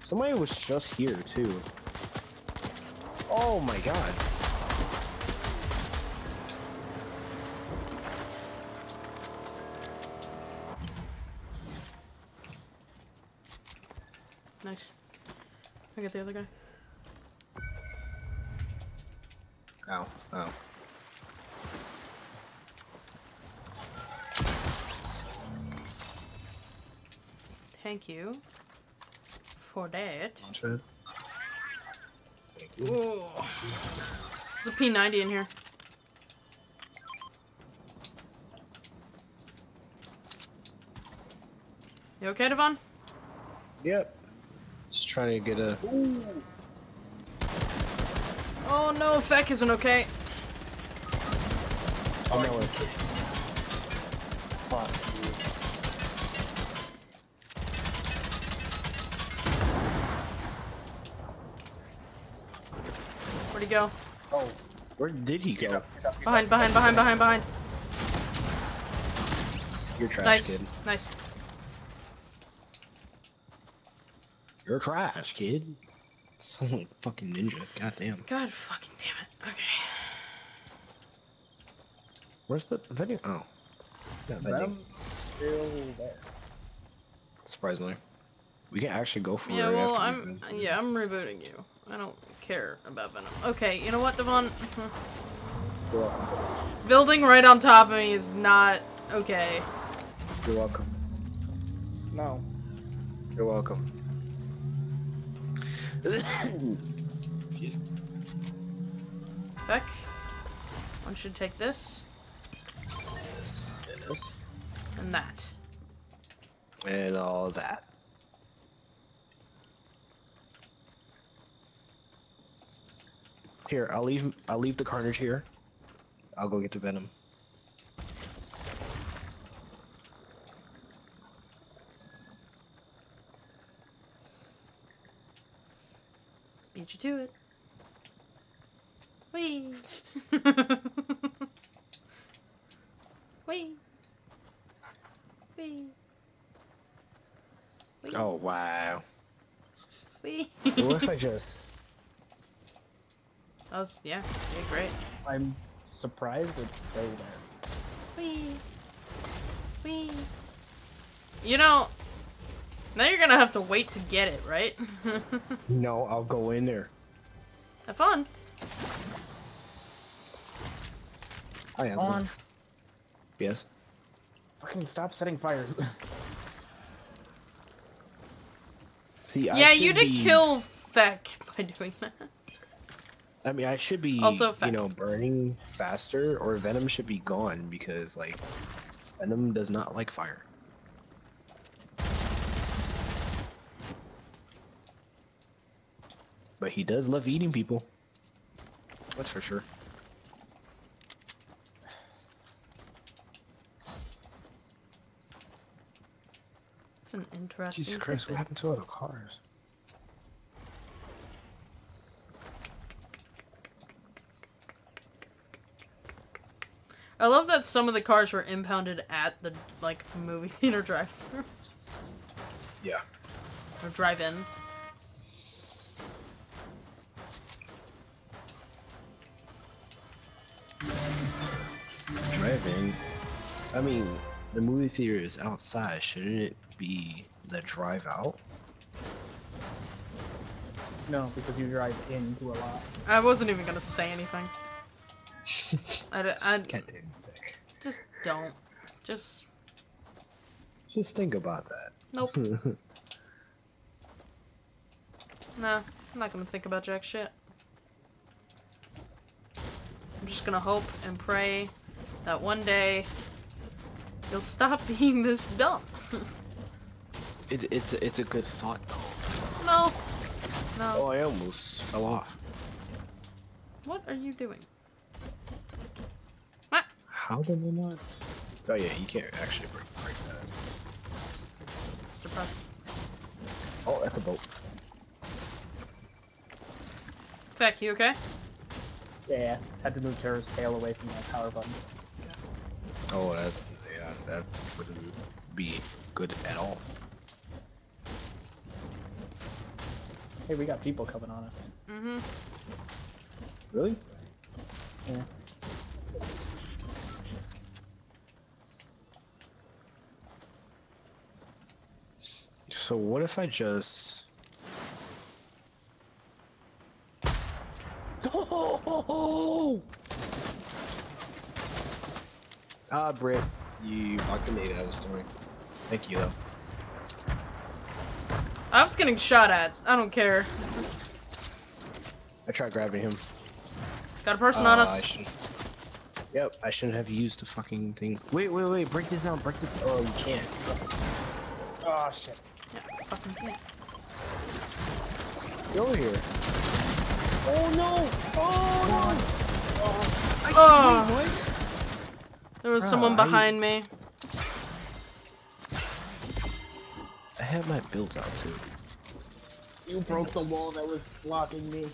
Somebody was just here too. Oh my god. Nice. I got the other guy. Ow, ow. Thank you for that. Launchpad. Thank you. Ooh. There's a P90 in here. You okay, Dievonne? Yep. Just trying to get a. Oh no, Fecc isn't okay. Oh no, it- Fuck Where'd he go? Oh, Where did he go? Behind, behind, behind, behind, behind. You're trash, Nice, kid. nice. You're trash, kid. Sound like fucking ninja. God Goddamn. God fucking damn it. Okay. Where's the venue? Oh. Yeah, venue. Venom's still there. Surprisingly. We can actually go for Yeah, it well, I'm. finish Yeah, I'm rebooting you. I don't care about Venom. Okay, you know what, Dievonne? Building right on top of me is not okay. You're welcome. No. You're welcome. Fecc, one should take this Yes, yes. and that. And all that. Here, I'll leave. I'll leave the carnage here. I'll go get the venom. Beat you to it. Whee! Whee! Whee! Whee! Oh wow. Whee! what if I just? That was, yeah, yeah, great. I'm surprised it's still there. Whee! Whee! You know, now you're gonna have to wait to get it, right? No, I'll go in there. have fun. I am. On. Yes. Fucking stop setting fires. See, yeah, should you did be- kill Fecc by doing that. I mean, I should be, Also Fecc. you know, burning faster, or Venom should be gone because, like, Venom does not like fire. But he does love eating people. That's for sure. It's an interesting. Jesus Christ, what happened to all the cars? I love that some of the cars were impounded at the like movie theater drive-through. Yeah. Or drive-in. Driving. I mean, the movie theater is outside. Shouldn't it be the drive out? No, because you drive into a lot. I wasn't even gonna say anything. I, d- I Can't do anything. just don't. Just Just think about that. nope. No, I'm not gonna think about jack shit. I'm just gonna hope and pray that one day you'll stop being this dumb. It's it's it's a good thought though. no. No. Oh, I almost fell off. What are you doing? What? How did they not? Oh yeah, you can't actually break, break that. Mr. Press. Oh, that's a boat. Fecc, you okay? Yeah, yeah. Had to move Terra's tail away from the power button. Oh, that yeah, that wouldn't be good at all. Hey, we got people coming on us. Mm-hmm. Really? Yeah. So what if I just? Oh! Ah, Britt, you blocked the nade I was doing. Thank you though. I was getting shot at. I don't care. I tried grabbing him. Got a person on Ah, I us. should. Yep, I shouldn't have used the fucking thing. Wait, wait, wait! Break this down. Break this. Oh, you can't. Oh shit. Yeah, fucking can't. Get over here. Oh no! Oh no! Oh, What? There was Bruh, someone I- behind me. I have my builds out too. You broke the wall that was blocking me.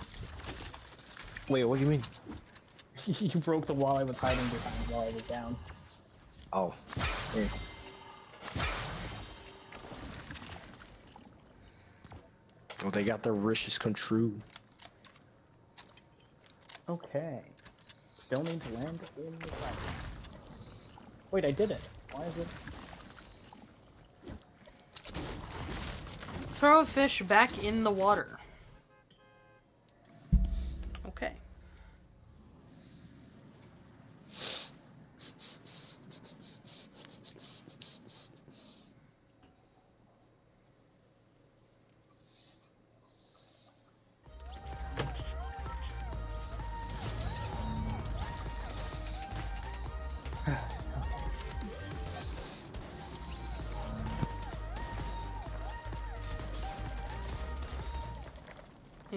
Wait, what do you mean? you broke the wall I was hiding behind while I was down. Oh. eh. Oh, they got the come true. Okay. Still need to land in the side. Wait, I did it. Why is it? Throw a fish back in the water.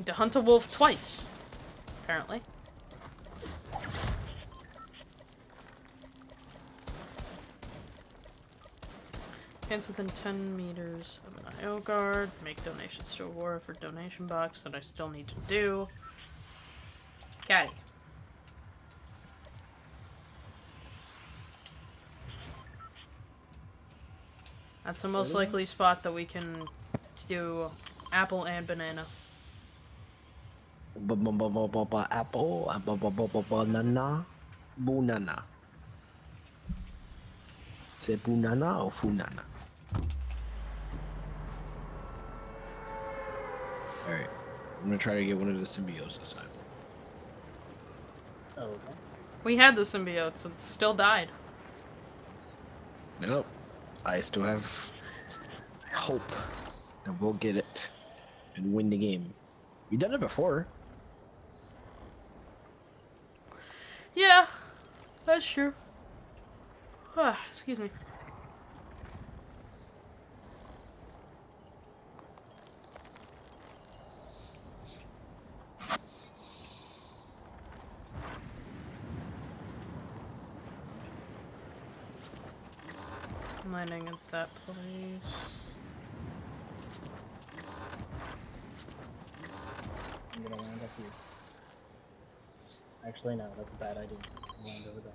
Need to hunt a wolf twice, apparently. Fence within 10 meters of an IO guard. Make donations to Aurora for donation box that I still need to do. Catty. That's the most likely spot that we can do apple and banana. Apple, ba- ba- ba- ba- banana, bunana. Say bunana or funana? Alright, I'm gonna try to get one of the symbiotes this time. Oh, okay. We had the symbiotes, it still died. Nope. I still have hope that we'll get it and win the game. We've done it before. Yeah, that's true. Ah, excuse me. landing at that place. I'm gonna land up here. Actually, no, that's a bad idea. Land over there.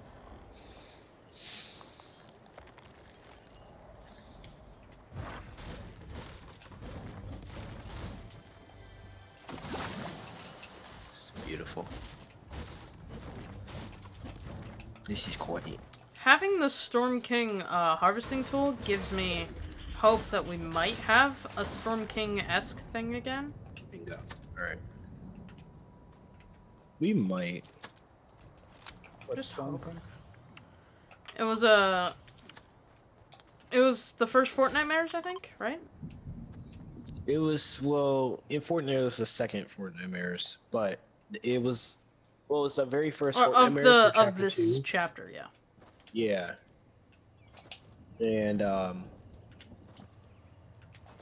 This is beautiful. This is quite. Having the Storm King uh, harvesting tool gives me hope that we might have a Storm King-esque thing again. Bingo. Alright. We might. What Just stone hope. thing? It was a. It was the first Fortnitemares, I think, right? It was well in Fortnite. It was the second Fortnitemares, but it was well, it's the very first Or Fortnite of Mirrors the for of this two. chapter, yeah. Yeah. And um,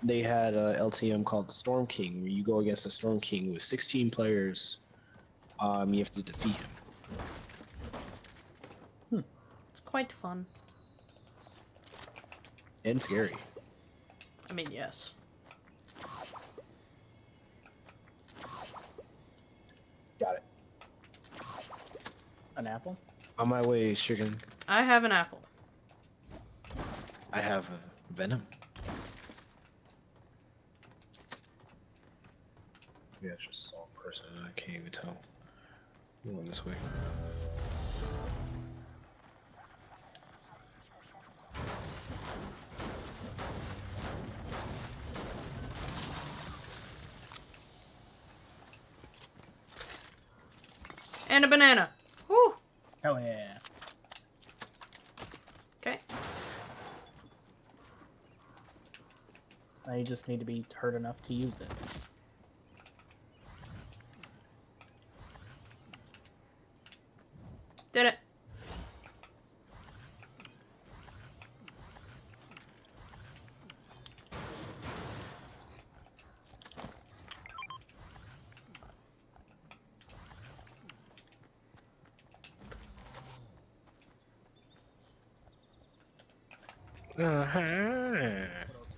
they had a LTM called the Storm King, where you go against the Storm King with 16 players. Um, you have to defeat him. It's quite fun. And scary. I mean, yes. Got it. An apple? On my way, chicken. I have an apple. I have a venom. Yeah, it's just saw a person. I can't even tell. I'm Going this way. Banana. Whew. Hell yeah. Okay. Now you just need to be hurt enough to use it. Did it. Uh-huh.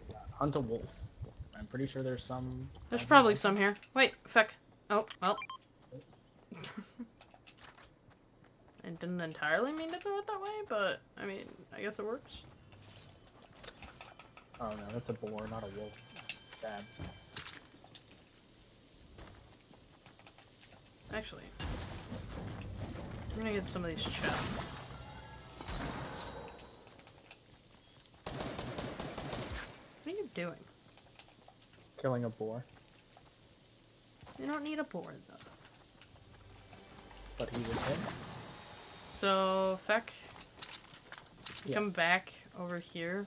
What else we? Hunt a wolf. I'm pretty sure there's some. There's probably some here. Wait, Fecc. Oh, well. I didn't entirely mean to do it that way, but I mean, I guess it works. Oh no, that's a boar, not a wolf. Sad. Actually, I'm gonna get some of these chests. Doing? Killing a boar, You don't need a boar, though. but he was hit. So, Fecc, you come back over here.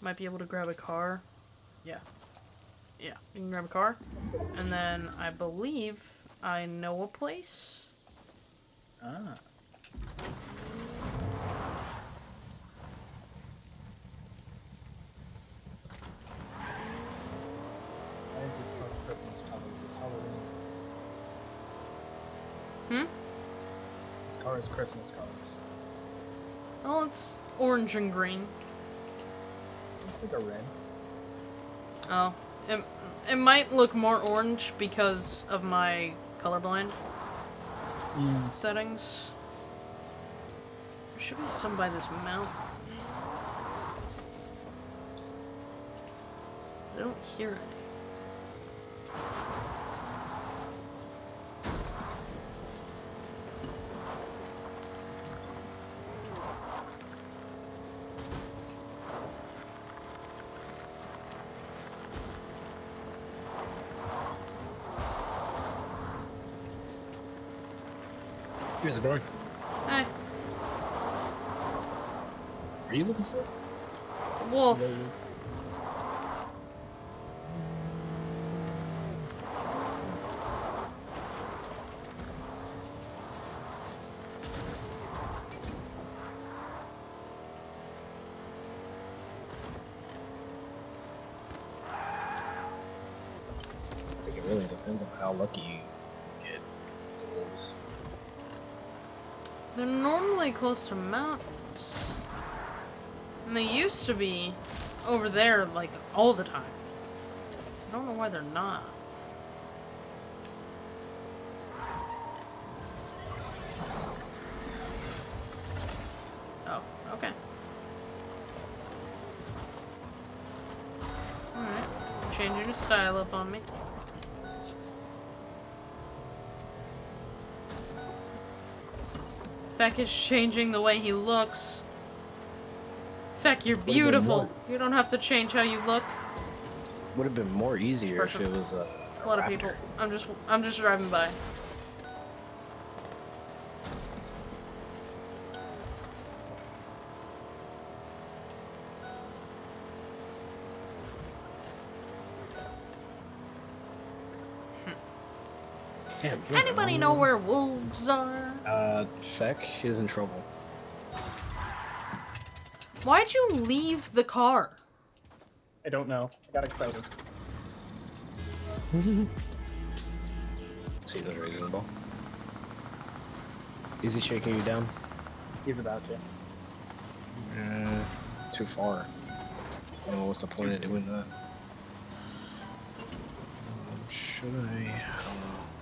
Might be able to grab a car. Yeah. Yeah, you can grab a car. And then I believe I know a place. Ah. Why is this car Christmas colors? It's Halloween. Hmm? This car is Christmas colors. Oh, it's orange and green. It's like a red. Oh, it, it might look more orange because of my colorblind mm. settings. There should be some by this mountain. I don't hear Here's the door. Hey, Are you looking for it? wolf. Waves. close to mountains. And they used to be over there, like, all the time. I don't know why they're not. Oh, okay. Alright, changing your style up on me. Fecc is changing the way he looks. Fecc, you're Would've beautiful. more- You don't have to change how you look. Would have been more easier if it was uh, It's a lot of people. I'm just I'm just driving by. Anybody know where wolves are? Uh, Fecc is in trouble. Why'd you leave the car? I don't know. I got excited. Seems reasonable. Is he shaking you down? He's about to. Uh, too far. I don't know what's the point of doing that. Um, should I? Uh,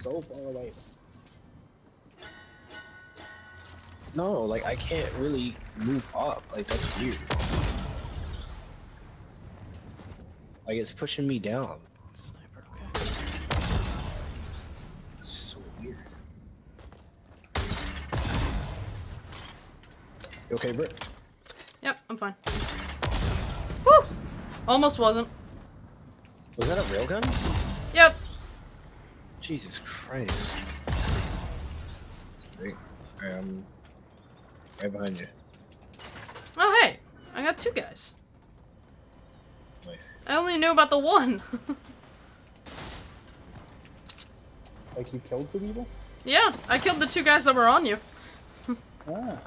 so far away? no, like I can't really move up. Like that's weird. Like it's pushing me down. Sniper, okay. It's so weird. You okay, Britt? Yep, I'm fine. Woo! Almost wasn't. Was that a railgun? Yep. Jesus Christ. Right. Um, right behind you. Oh hey, I got two guys. Nice. I only knew about the one. Like you killed two people? yeah, I killed the two guys that were on you. Ah.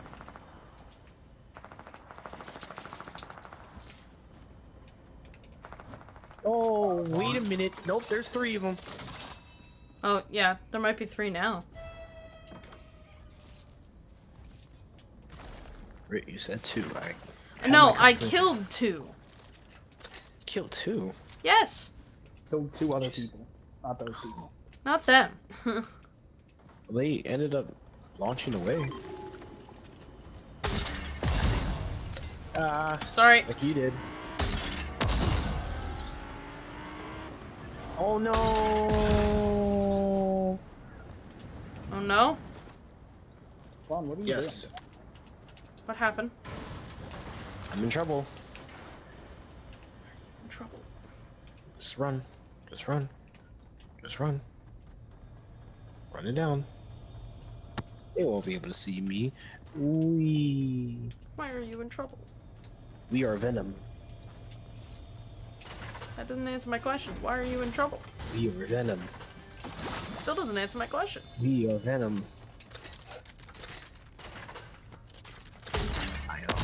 Oh, wait a minute. Nope, there's three of them. Oh yeah, there might be three now. Right, you said two. I no, I killed two. Killed two. Yes, Killed two other Jeez. people. Not those people. not them. They ended up launching away. Ah, Sorry. like you did. Oh no! No, Vaughn, what are you Yes, what happened? I'm in trouble. In trouble. Just run. Just run. Just run. Run it down. They won't be able to see me. We Why are you in trouble? we are Venom. That doesn't answer my question. Why are you in trouble? We are Venom. Still doesn't answer my question. We are Venom. I know.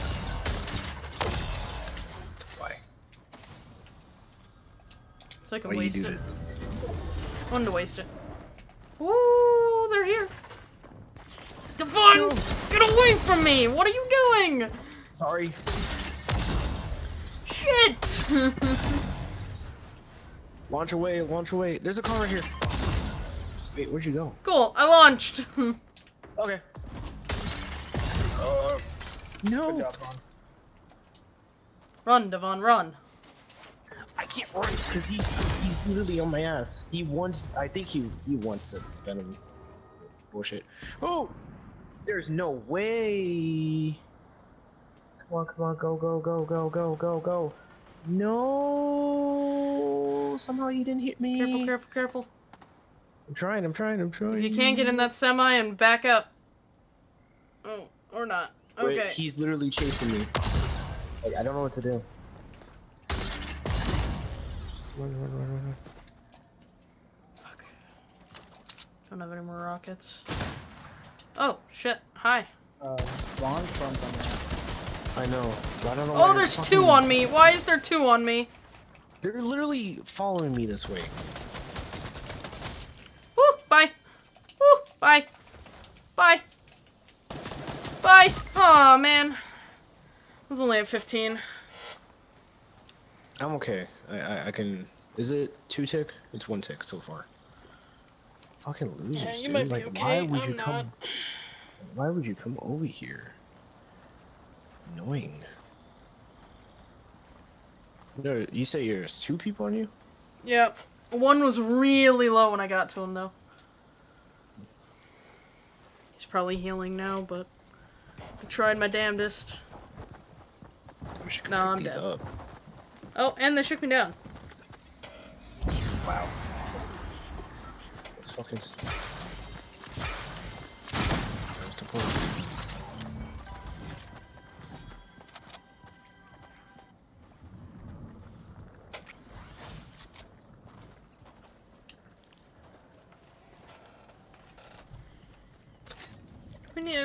Why? So I can Why do you waste do it. this? Wanted to waste it. Ooh, they're here. Dievonne, No. get away from me! What are you doing? Sorry. Shit! Launch away. Launch away. There's a car right here. Wait, where'd you go? cool, I launched. Okay. Uh, no. Job, run, Dievonne, run. I can't run because he's he's literally on my ass. He wants. I think he he wants to venom. Bullshit. Oh, there's no way. Come on, come on, go, go, go, go, go, go, go. No. Somehow you didn't hit me. Careful, careful, careful. I'm trying. I'm trying. I'm trying. If you can't get in that semi and back up. Oh, or not. Wait, Okay. he's literally chasing me. Like, I don't know what to do. Run, run, run, run, run. Fuck. Don't have any more rockets. Oh, shit. Hi. Uh, Vaughn's from somewhere. I know. I don't know. Oh, there's two on me. Why is there two on me? They're literally following me this way. Woo, bye. Woo, bye. Bye. Bye. Aw, man. I was only at 15. I'm okay. I I, I can Is it two tick? It's one tick so far. Fucking losers, Yeah, you dude. like, okay, why would I'm you come? not. Why would you come over here? Annoying. No, you say there's two people on you? Yep. One was really low when I got to him, though. He's probably healing now, but I tried my damnedest. We should No, I'm dead. up. Oh, and they shook me down. Wow. That's fucking stupid.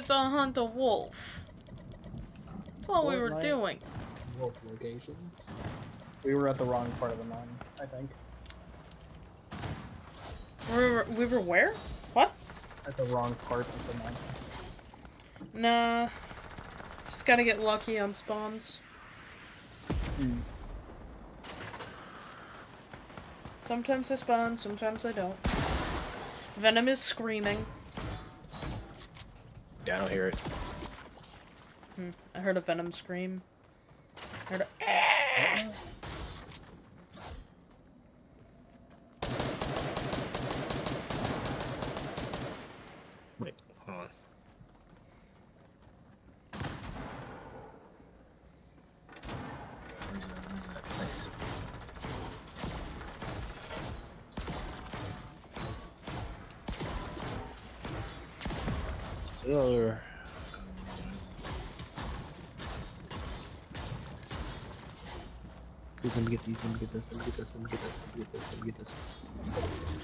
To hunt a wolf. That's all we were doing. Wolf locations. We were at the wrong part of the mountain, I think. We were, we were where? What? At the wrong part of the mountain. Nah. Just gotta get lucky on spawns. Hmm. Sometimes they spawn, sometimes they don't. Venom is screaming. Yeah, I don't hear it. Hmm. I heard a Venom scream. I heard a It's. Please let me get these, let me get this, let me get this, let me get this, let me get this, let me get this.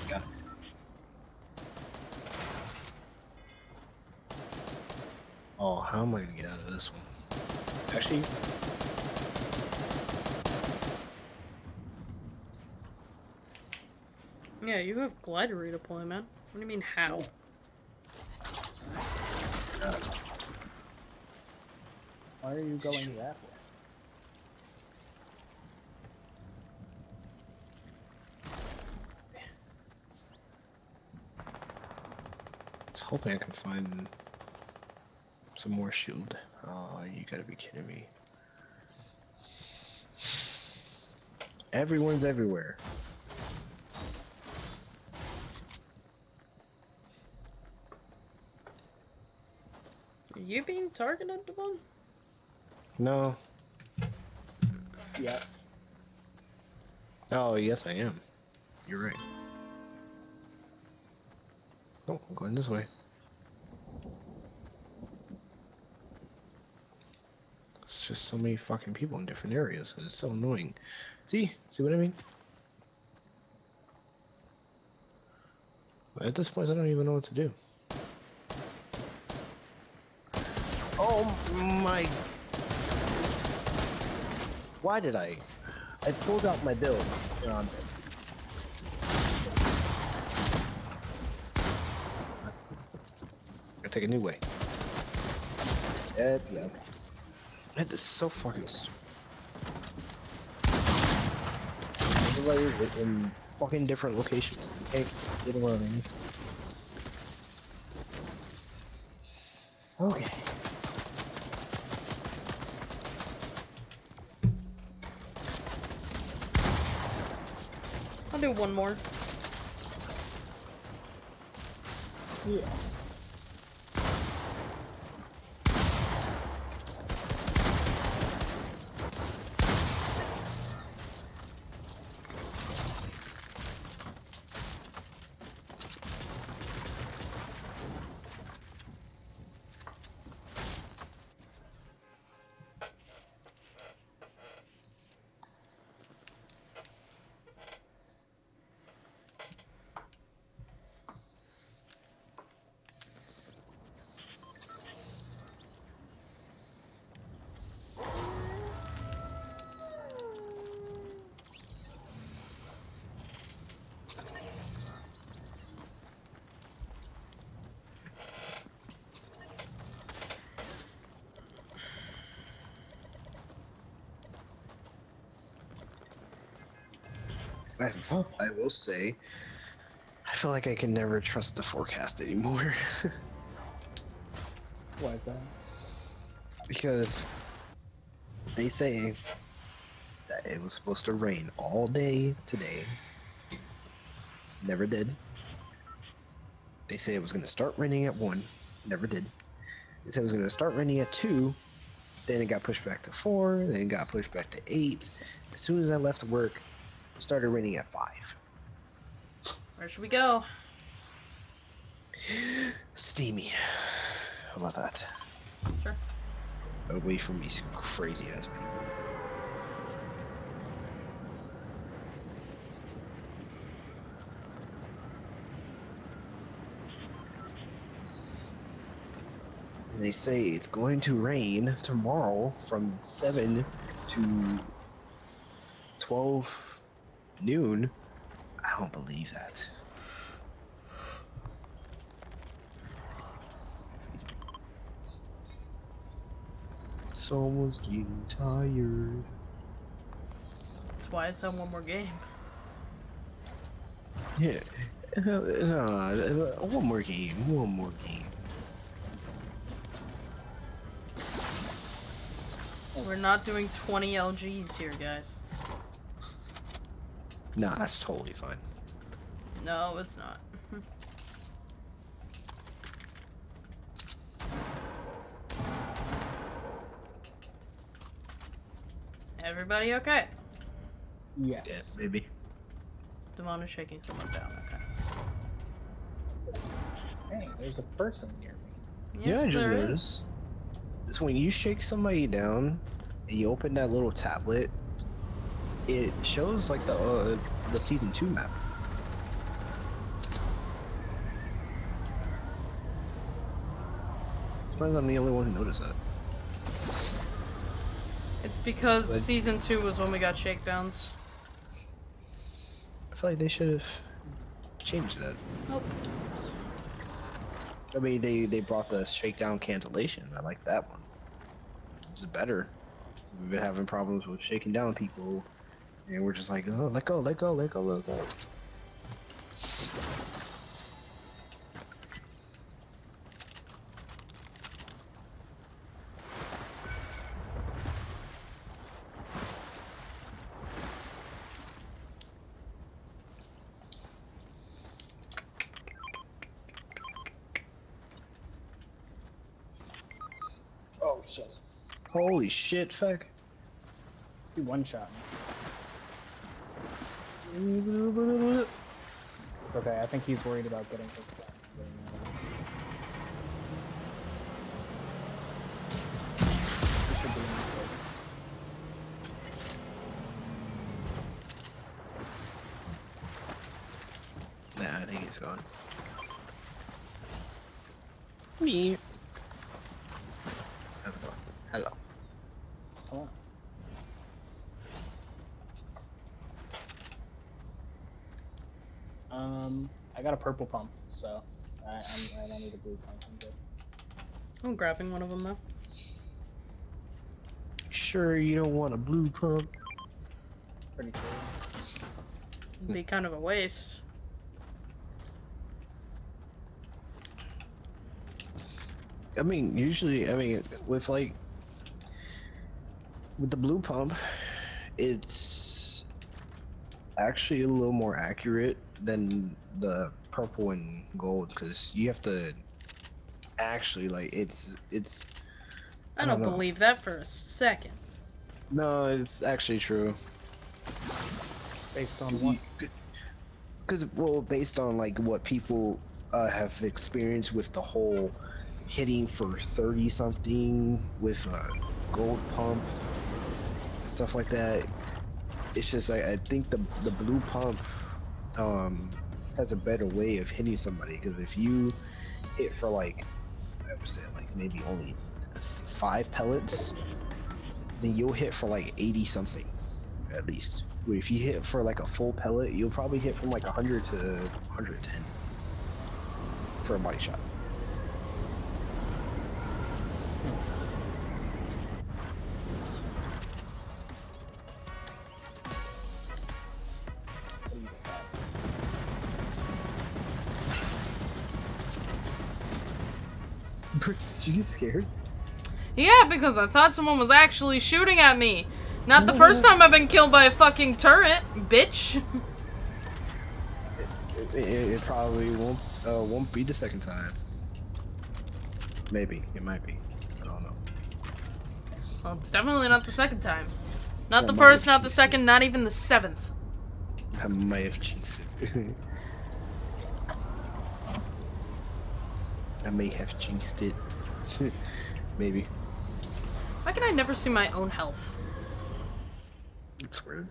Got it. Oh, how am I gonna get out of this one? Actually, Yeah, you have glider redeploy, man. What do you mean, how? Why are you going that way? I was hoping I can find some more shield. Oh, you gotta be kidding me. Everyone's everywhere. Are you being targeted, Dievonne? No. Yes. Oh, yes, I am. You're right. Oh, I'm going this way. It's just so many fucking people in different areas. and It's so annoying. See? See what I mean? At this point, I don't even know what to do. Oh my... Why did I? I pulled out my build. dead. I take a new way. Yep, yep. That is so fucking stupid. Everybody's in fucking different locations. Can't get around any. Okay. One more. Yeah. Oh. I will say, I feel like I can never trust the forecast anymore Why is that? because they say that it was supposed to rain all day today. Never did. They say it was going to start raining at 1. Never did. They said it was going to start raining at 2. Then it got pushed back to 4. Then it got pushed back to 8. As soon as I left work, started raining at 5. Where should we go? Steamy. How about that? Sure. Away from these crazy ass people. They say it's going to rain tomorrow from 7 to 12 noon. I don't believe that. Someone's getting tired. That's why it's on one more game. Yeah. Uh, uh, one more game. One more game. We're not doing 20 LGs here, guys. Nah, that's totally fine. No, it's not. Everybody okay? Yes. Yeah, maybe. Dievonne is shaking someone down, okay. Hey, there's a person near me. yeah, Yes, just there is. noticed. It's when you shake somebody down and you open that little tablet, it shows like the uh, the season two map. Suppose I'm the only one who noticed that. It's because But- season 2 was when we got shakedowns. I feel like they should have changed that. Nope. I mean, they they brought the shakedown cancellation. I like that one. It's better. We've been having problems with shaking down people, and we're just like, oh, let go, let go, let go, let go. Oh shit. Holy shit, Fecc. He one shot me. Yeah, Okay, I think he's worried about getting his gun. Should be in this place. Nah, I think he's gone. Me. How's it going? Hello. Come on. Um, I got a purple pump, so I, I'm, I don't need a blue pump. I'm good. I'm grabbing one of them though. Sure, you don't want a blue pump? Pretty cool. Be kind of a waste. I mean, usually, I mean, with like with the blue pump, it's actually a little more accurate than the purple and gold because you have to actually like it's it's I I don't, don't believe that for a second. no, it's actually true. Based on what? Because well, based on like what people uh, have experienced with the whole hitting for thirty something with a gold pump, stuff like that. It's just like I think the the blue pump um, has a better way of hitting somebody because if you hit for like I would say like maybe only five pellets, then you'll hit for like eighty something at least. But If you hit for like a full pellet, you'll probably hit from like 100 to 110 for a body shot. You scared? Yeah, because I thought someone was actually shooting at me. Not the first time I've been killed by a fucking turret, bitch. It, it, it probably won't uh, won't be the second time. Maybe it might be. I don't know. Well, it's definitely not the second time. Not the first, not the jinxed it. second, not even the seventh. I might have jinxed it. I may have jinxed it. Maybe. Why can I never see my own health? It's weird.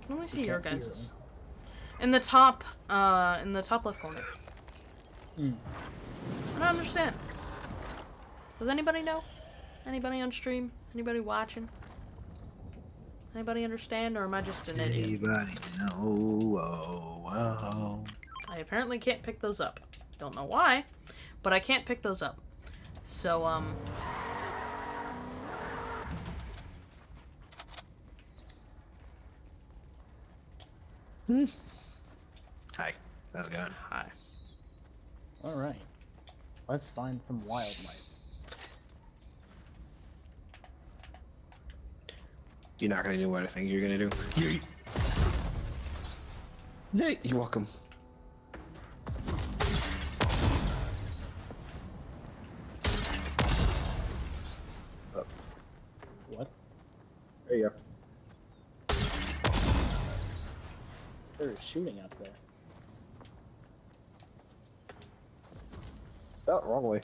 I can only see You your can't see guys'. In the top, uh, in the top left corner. Hmm. I don't understand. Does anybody know? Anybody on stream? Anybody watching? Anybody understand, or am I just an idiot? Anybody know? Oh, oh. I apparently can't pick those up. Don't know why, but I can't pick those up. So, um. Hi. How's it going? Hi. All right. Let's find some wildlife. You're not gonna do what I think you're gonna do. You. Yeah, you're welcome. What? There you go. They're shooting up there. Oh, wrong way.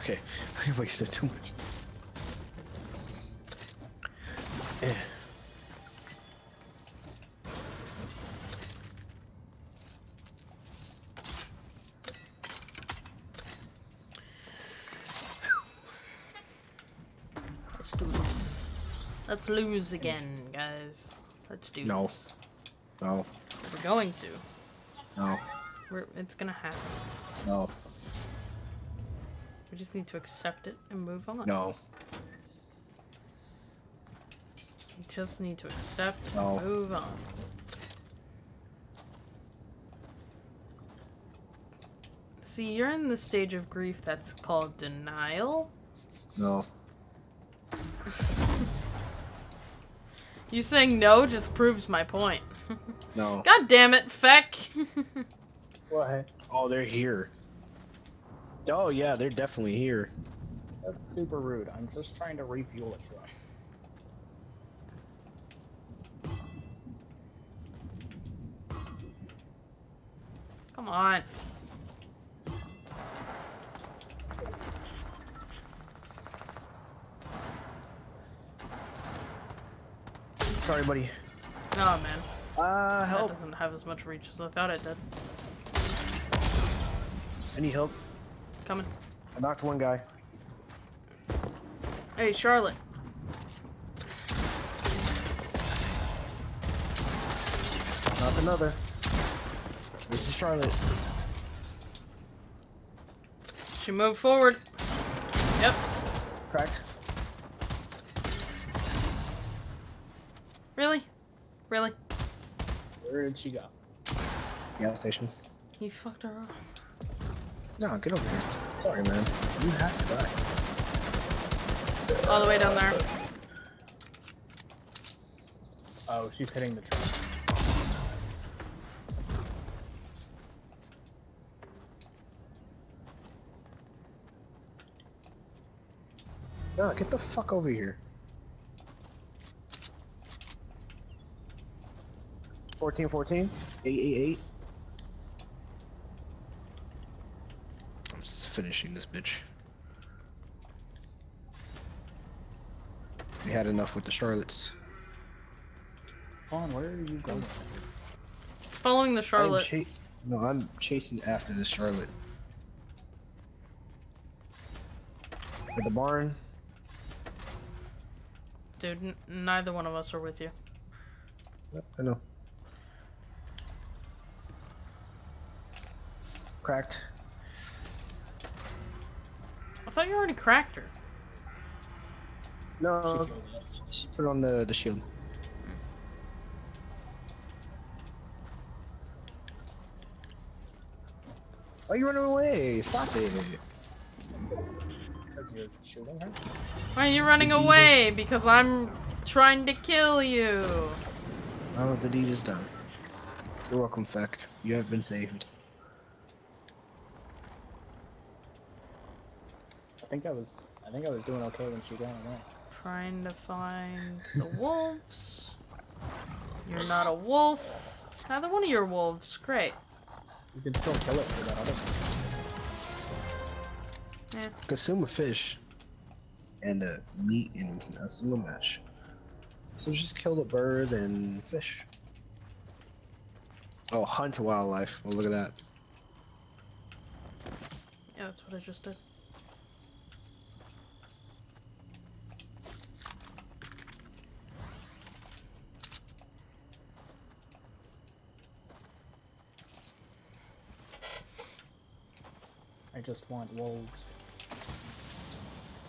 Okay, I wasted too much. Eh. Let's do this. Let's lose again, guys. Let's do No. this. No, We're going to. no, We're, it's gonna happen. no, We just need to accept it and move on. no, We just need to accept and No. move on. See, you're in the stage of grief that's called denial. no. You saying no just proves my point. No. God damn it, Fecc! What? Oh, they're here. Oh, yeah, they're definitely here. That's super rude. I'm just trying to refuel a truck. Come on. Sorry, buddy. Oh man, Uh, That doesn't have as much reach as I thought it did. I need help. Coming. I knocked one guy. Hey, Charlotte. Knocked another. This is Charlotte. She moved forward. Yep. Cracked. Really? Where did she go? Gas station. He fucked her up. No, get over here. Sorry, man. You have to die. All the way down there. Oh, she's hitting the truck. No, get the fuck over here. 14, 14, 8, 8, 8. I'm just finishing this bitch. We had enough with the Charlottes. Vaughn, where are you going? Following the Charlotte. I'm no, I'm chasing after the Charlotte. At the barn. Dude, n- neither one of us are with you. I know. Cracked. I thought you already cracked her. No, she put on the, the shield. Why are you running away? Stop it. Because you're shooting her? Why are you running away? Because I'm trying to kill you. Oh, the deed is done. You're welcome, Fecc. You have been saved. Think I was I think I was doing okay when she ran away. Trying to find the wolves. You're not a wolf. Neither one of your wolves. Great. You can still kill it for that other one. Yeah. Consume a fish and a meat in a single match. So just kill the bird and fish. Oh, hunt wildlife. Well, look at that. Yeah, that's what I just did. I just want wolves.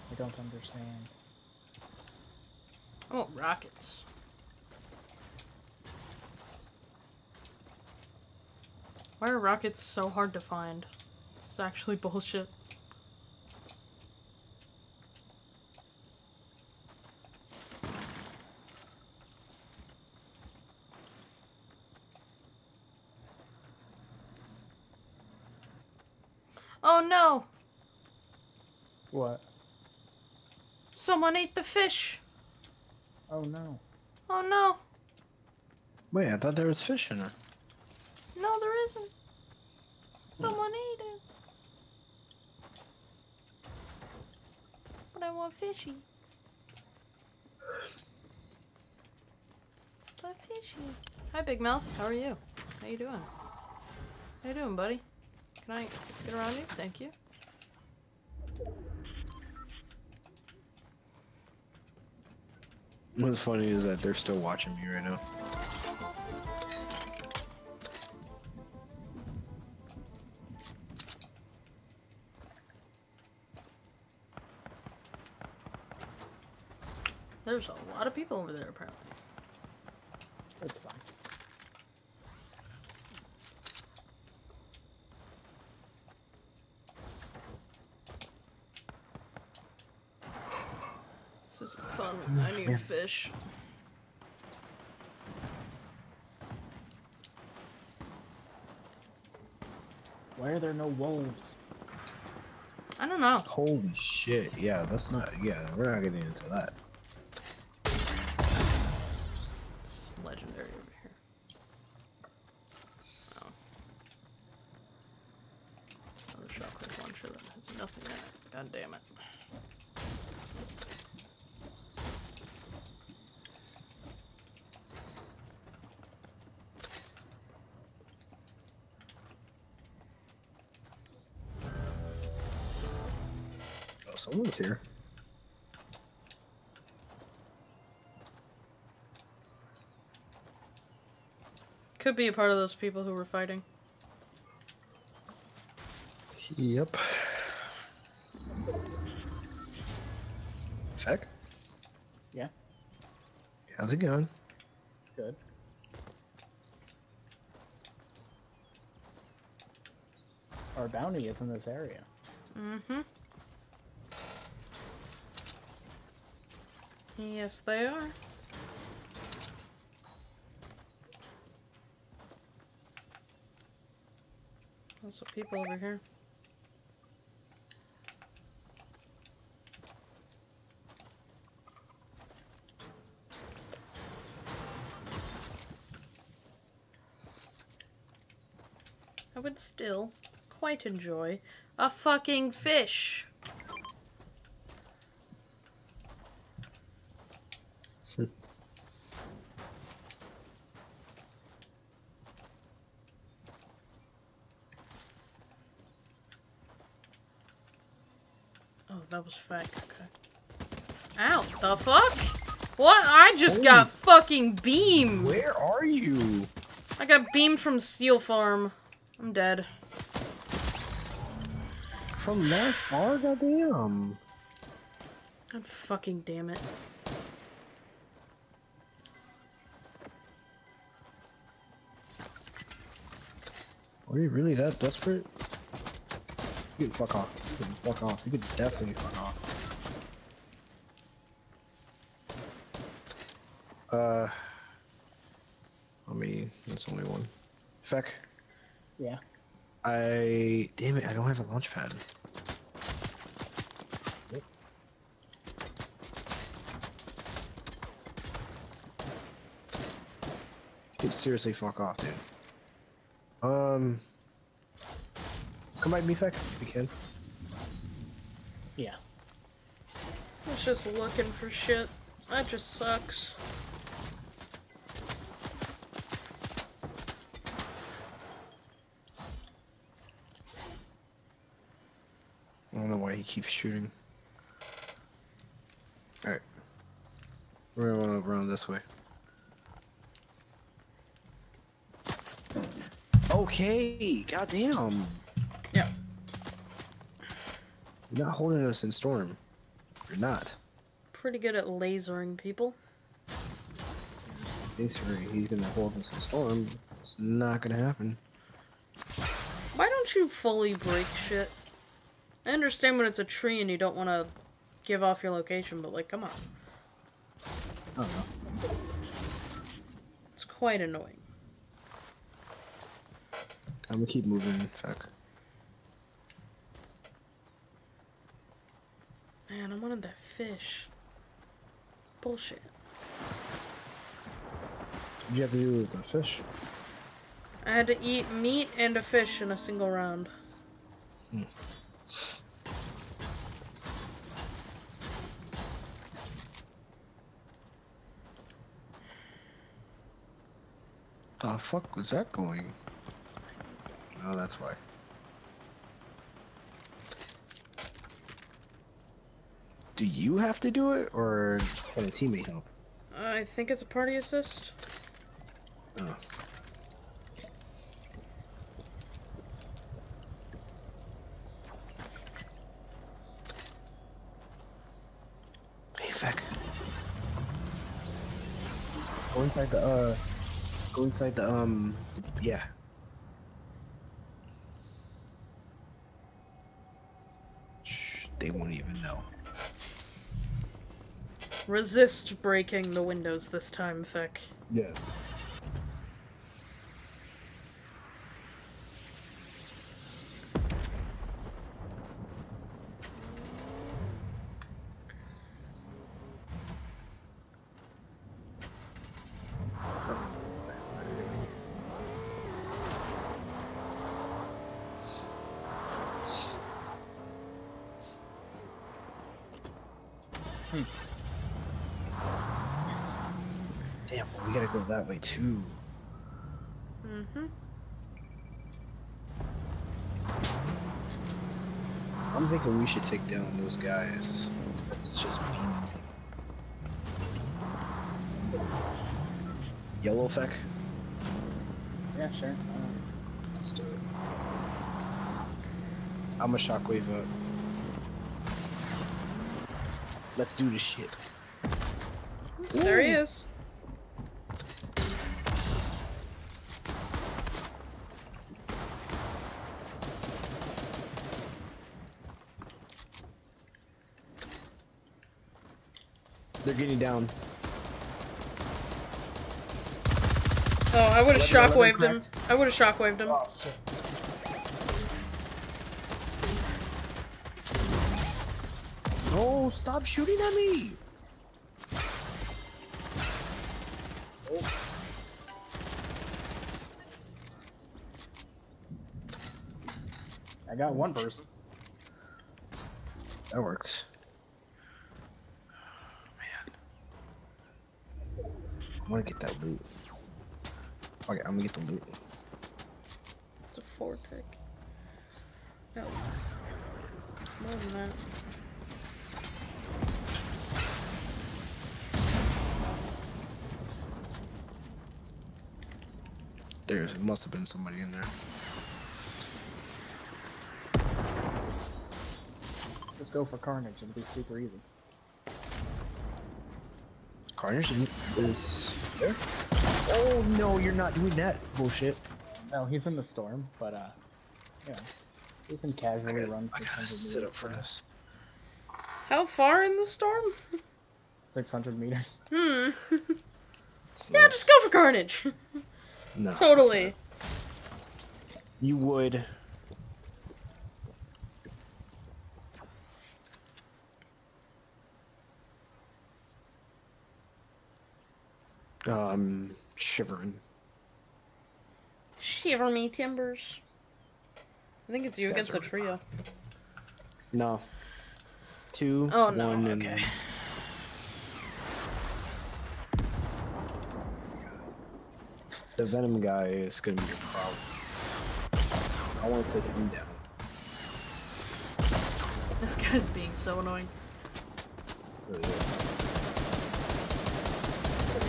I don't understand. I want rockets. Why are rockets so hard to find? It's actually bullshit. Oh no! What? Someone ate the fish! Oh no. Oh no! Wait, I thought there was fish in her. No, there isn't. Someone ate it. But I want fishy. But fishy. Hi, Big Mouth. How are you? How you doing? How you doing, buddy? Can I get around you? Thank you. What's funny is that they're still watching me right now. There's a lot of people over there, apparently. That's fine. This isn't fun. I need. Why are there no wolves? I don't know. Holy shit! Yeah, that's not. Yeah, we're not getting into that. This is legendary over here. Oh. Another shotgun launcher that has nothing in it. God damn it. Someone's here. Could be a part of those people who were fighting. Yep. Check. Yeah, how's it going? good. Our bounty is in this area. Mm-hmm. Yes, they are. Lots of people over here. I would still quite enjoy a fucking fish. Oh, that was fake. Okay. Ow, the fuck? What? I just Holy got fucking beamed. Where are you? I got beamed from Steel Farm. I'm dead. From that far? Goddamn. God fucking damn it. Are you really that desperate? You can fuck off. You can fuck off. You can definitely fuck off. Uh, I mean, that's only one. Fecc, Yeah. I damn it, I don't have a launch pad. You can seriously fuck off, dude. Um, come by me, Fecc, if you can. Yeah. I was just looking for shit. That just sucks. I don't know why he keeps shooting. Alright. We're gonna run around this way. Okay, goddamn. Yeah. You're not holding us in storm. You're not. Pretty good at lasering people. Thanks for he's gonna hold us in storm. It's not gonna happen. Why don't you fully break shit? I understand when it's a tree and you don't want to give off your location, but like, come on. I don't know. It's quite annoying. I'm gonna keep moving, fuck. Man, I wanted that fish. Bullshit. You have to do with the fish? I had to eat meat and a fish in a single round. Hmm. The fuck was that going? Oh, that's why. Do you have to do it, or can a teammate help? I think it's a party assist. Oh. Hey, Fecc. Go inside the, uh... Go inside the, um... the- yeah. Shh, they won't even know. Resist breaking the windows this time, Fecc. Yes. Damn, well, we gotta go that way too. Mm-hmm. I'm thinking we should take down those guys. That's just me. Yellow Fecc? Yeah, sure. Uh, Let's do it. I'm a shockwave up. Let's do this shit. There he is. They're getting down. Oh, I would have Let me- let me shockwaved him. I would have shockwaved him. oh shit. No, stop shooting at me! I got one person. That works. Man. I wanna get that loot. Okay, I'm gonna get the loot. It's a four tick. No. It's more than that. There must have been somebody in there. Just go for Carnage. It'll be super easy. Carnage is there? Oh no, you're not doing that bullshit. No, he's in the storm, but uh, yeah. We can I casually gotta, run I 600 gotta sit up for this. How far in the storm? 600 meters. Hmm. It's yeah, nice. just go for Carnage. No, totally. You would. I'm shivering. Shiver me timbers. I think it's you against the trio. No. Two. Oh no, and- okay. The Venom guy is gonna be a problem. I want to take him down. This guy's being so annoying. Really is.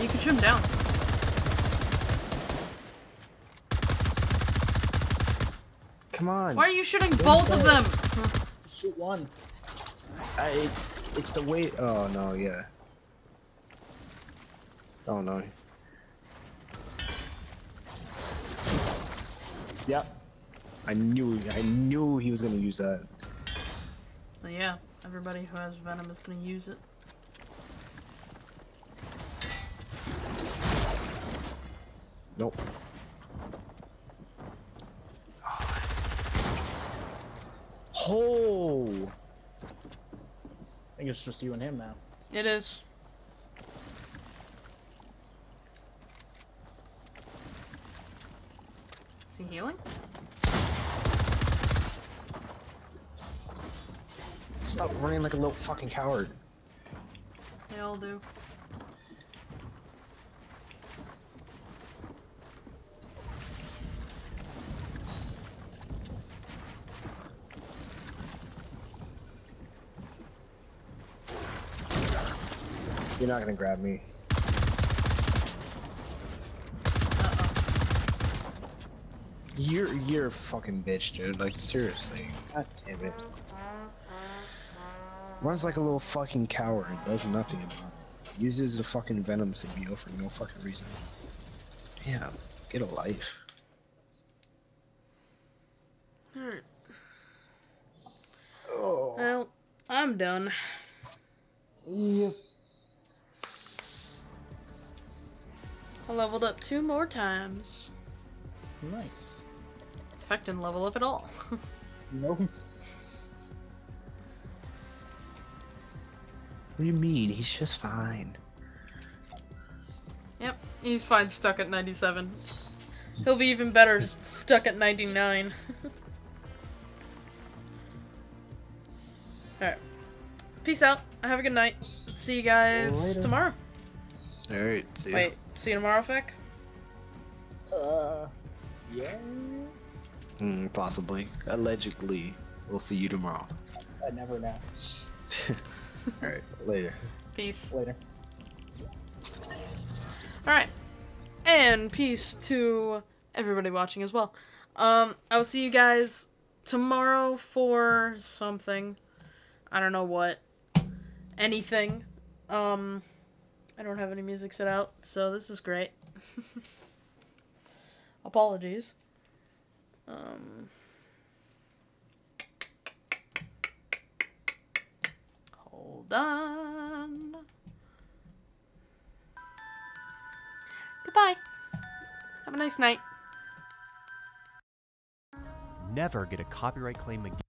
You can shoot him down. Come on. Why are you shooting both of them? Shoot one. I, it's it's the way. Oh no, yeah. Oh no. Yep. I knew. I knew he was gonna use that. Well, yeah, everybody who has venom is gonna use it. Nope. Oh, oh. I think it's just you and him now. It is. Is he healing? Stop running like a little fucking coward. They all do. You're not gonna grab me. Uh-oh. You're you're a fucking bitch, dude. Like seriously. God damn it. Runs like a little fucking coward. and Does nothing about it. Uses the fucking venom symbiote for no fucking reason. Yeah, get a life. Alright. Oh. Well, I'm done. Yep. I leveled up two more times. Nice. In fact, didn't level up at all. Nope. What do you mean? He's just fine. yep, he's fine stuck at 97. He'll be even better stuck at 99. Alright. Peace out. Have a good night. See you guys Later. tomorrow. Alright, see ya. Wait, see you tomorrow, Fecc? Uh. Yeah. Hmm, possibly. Allegedly. We'll see you tomorrow. I never know. Alright, later. Peace. Later. Alright. And peace to everybody watching as well. Um, I will see you guys tomorrow for something. I don't know what. Anything. Um, I don't have any music set out, so this is great. Apologies. Um, hold on. Goodbye. Have a nice night. Never get a copyright claim again.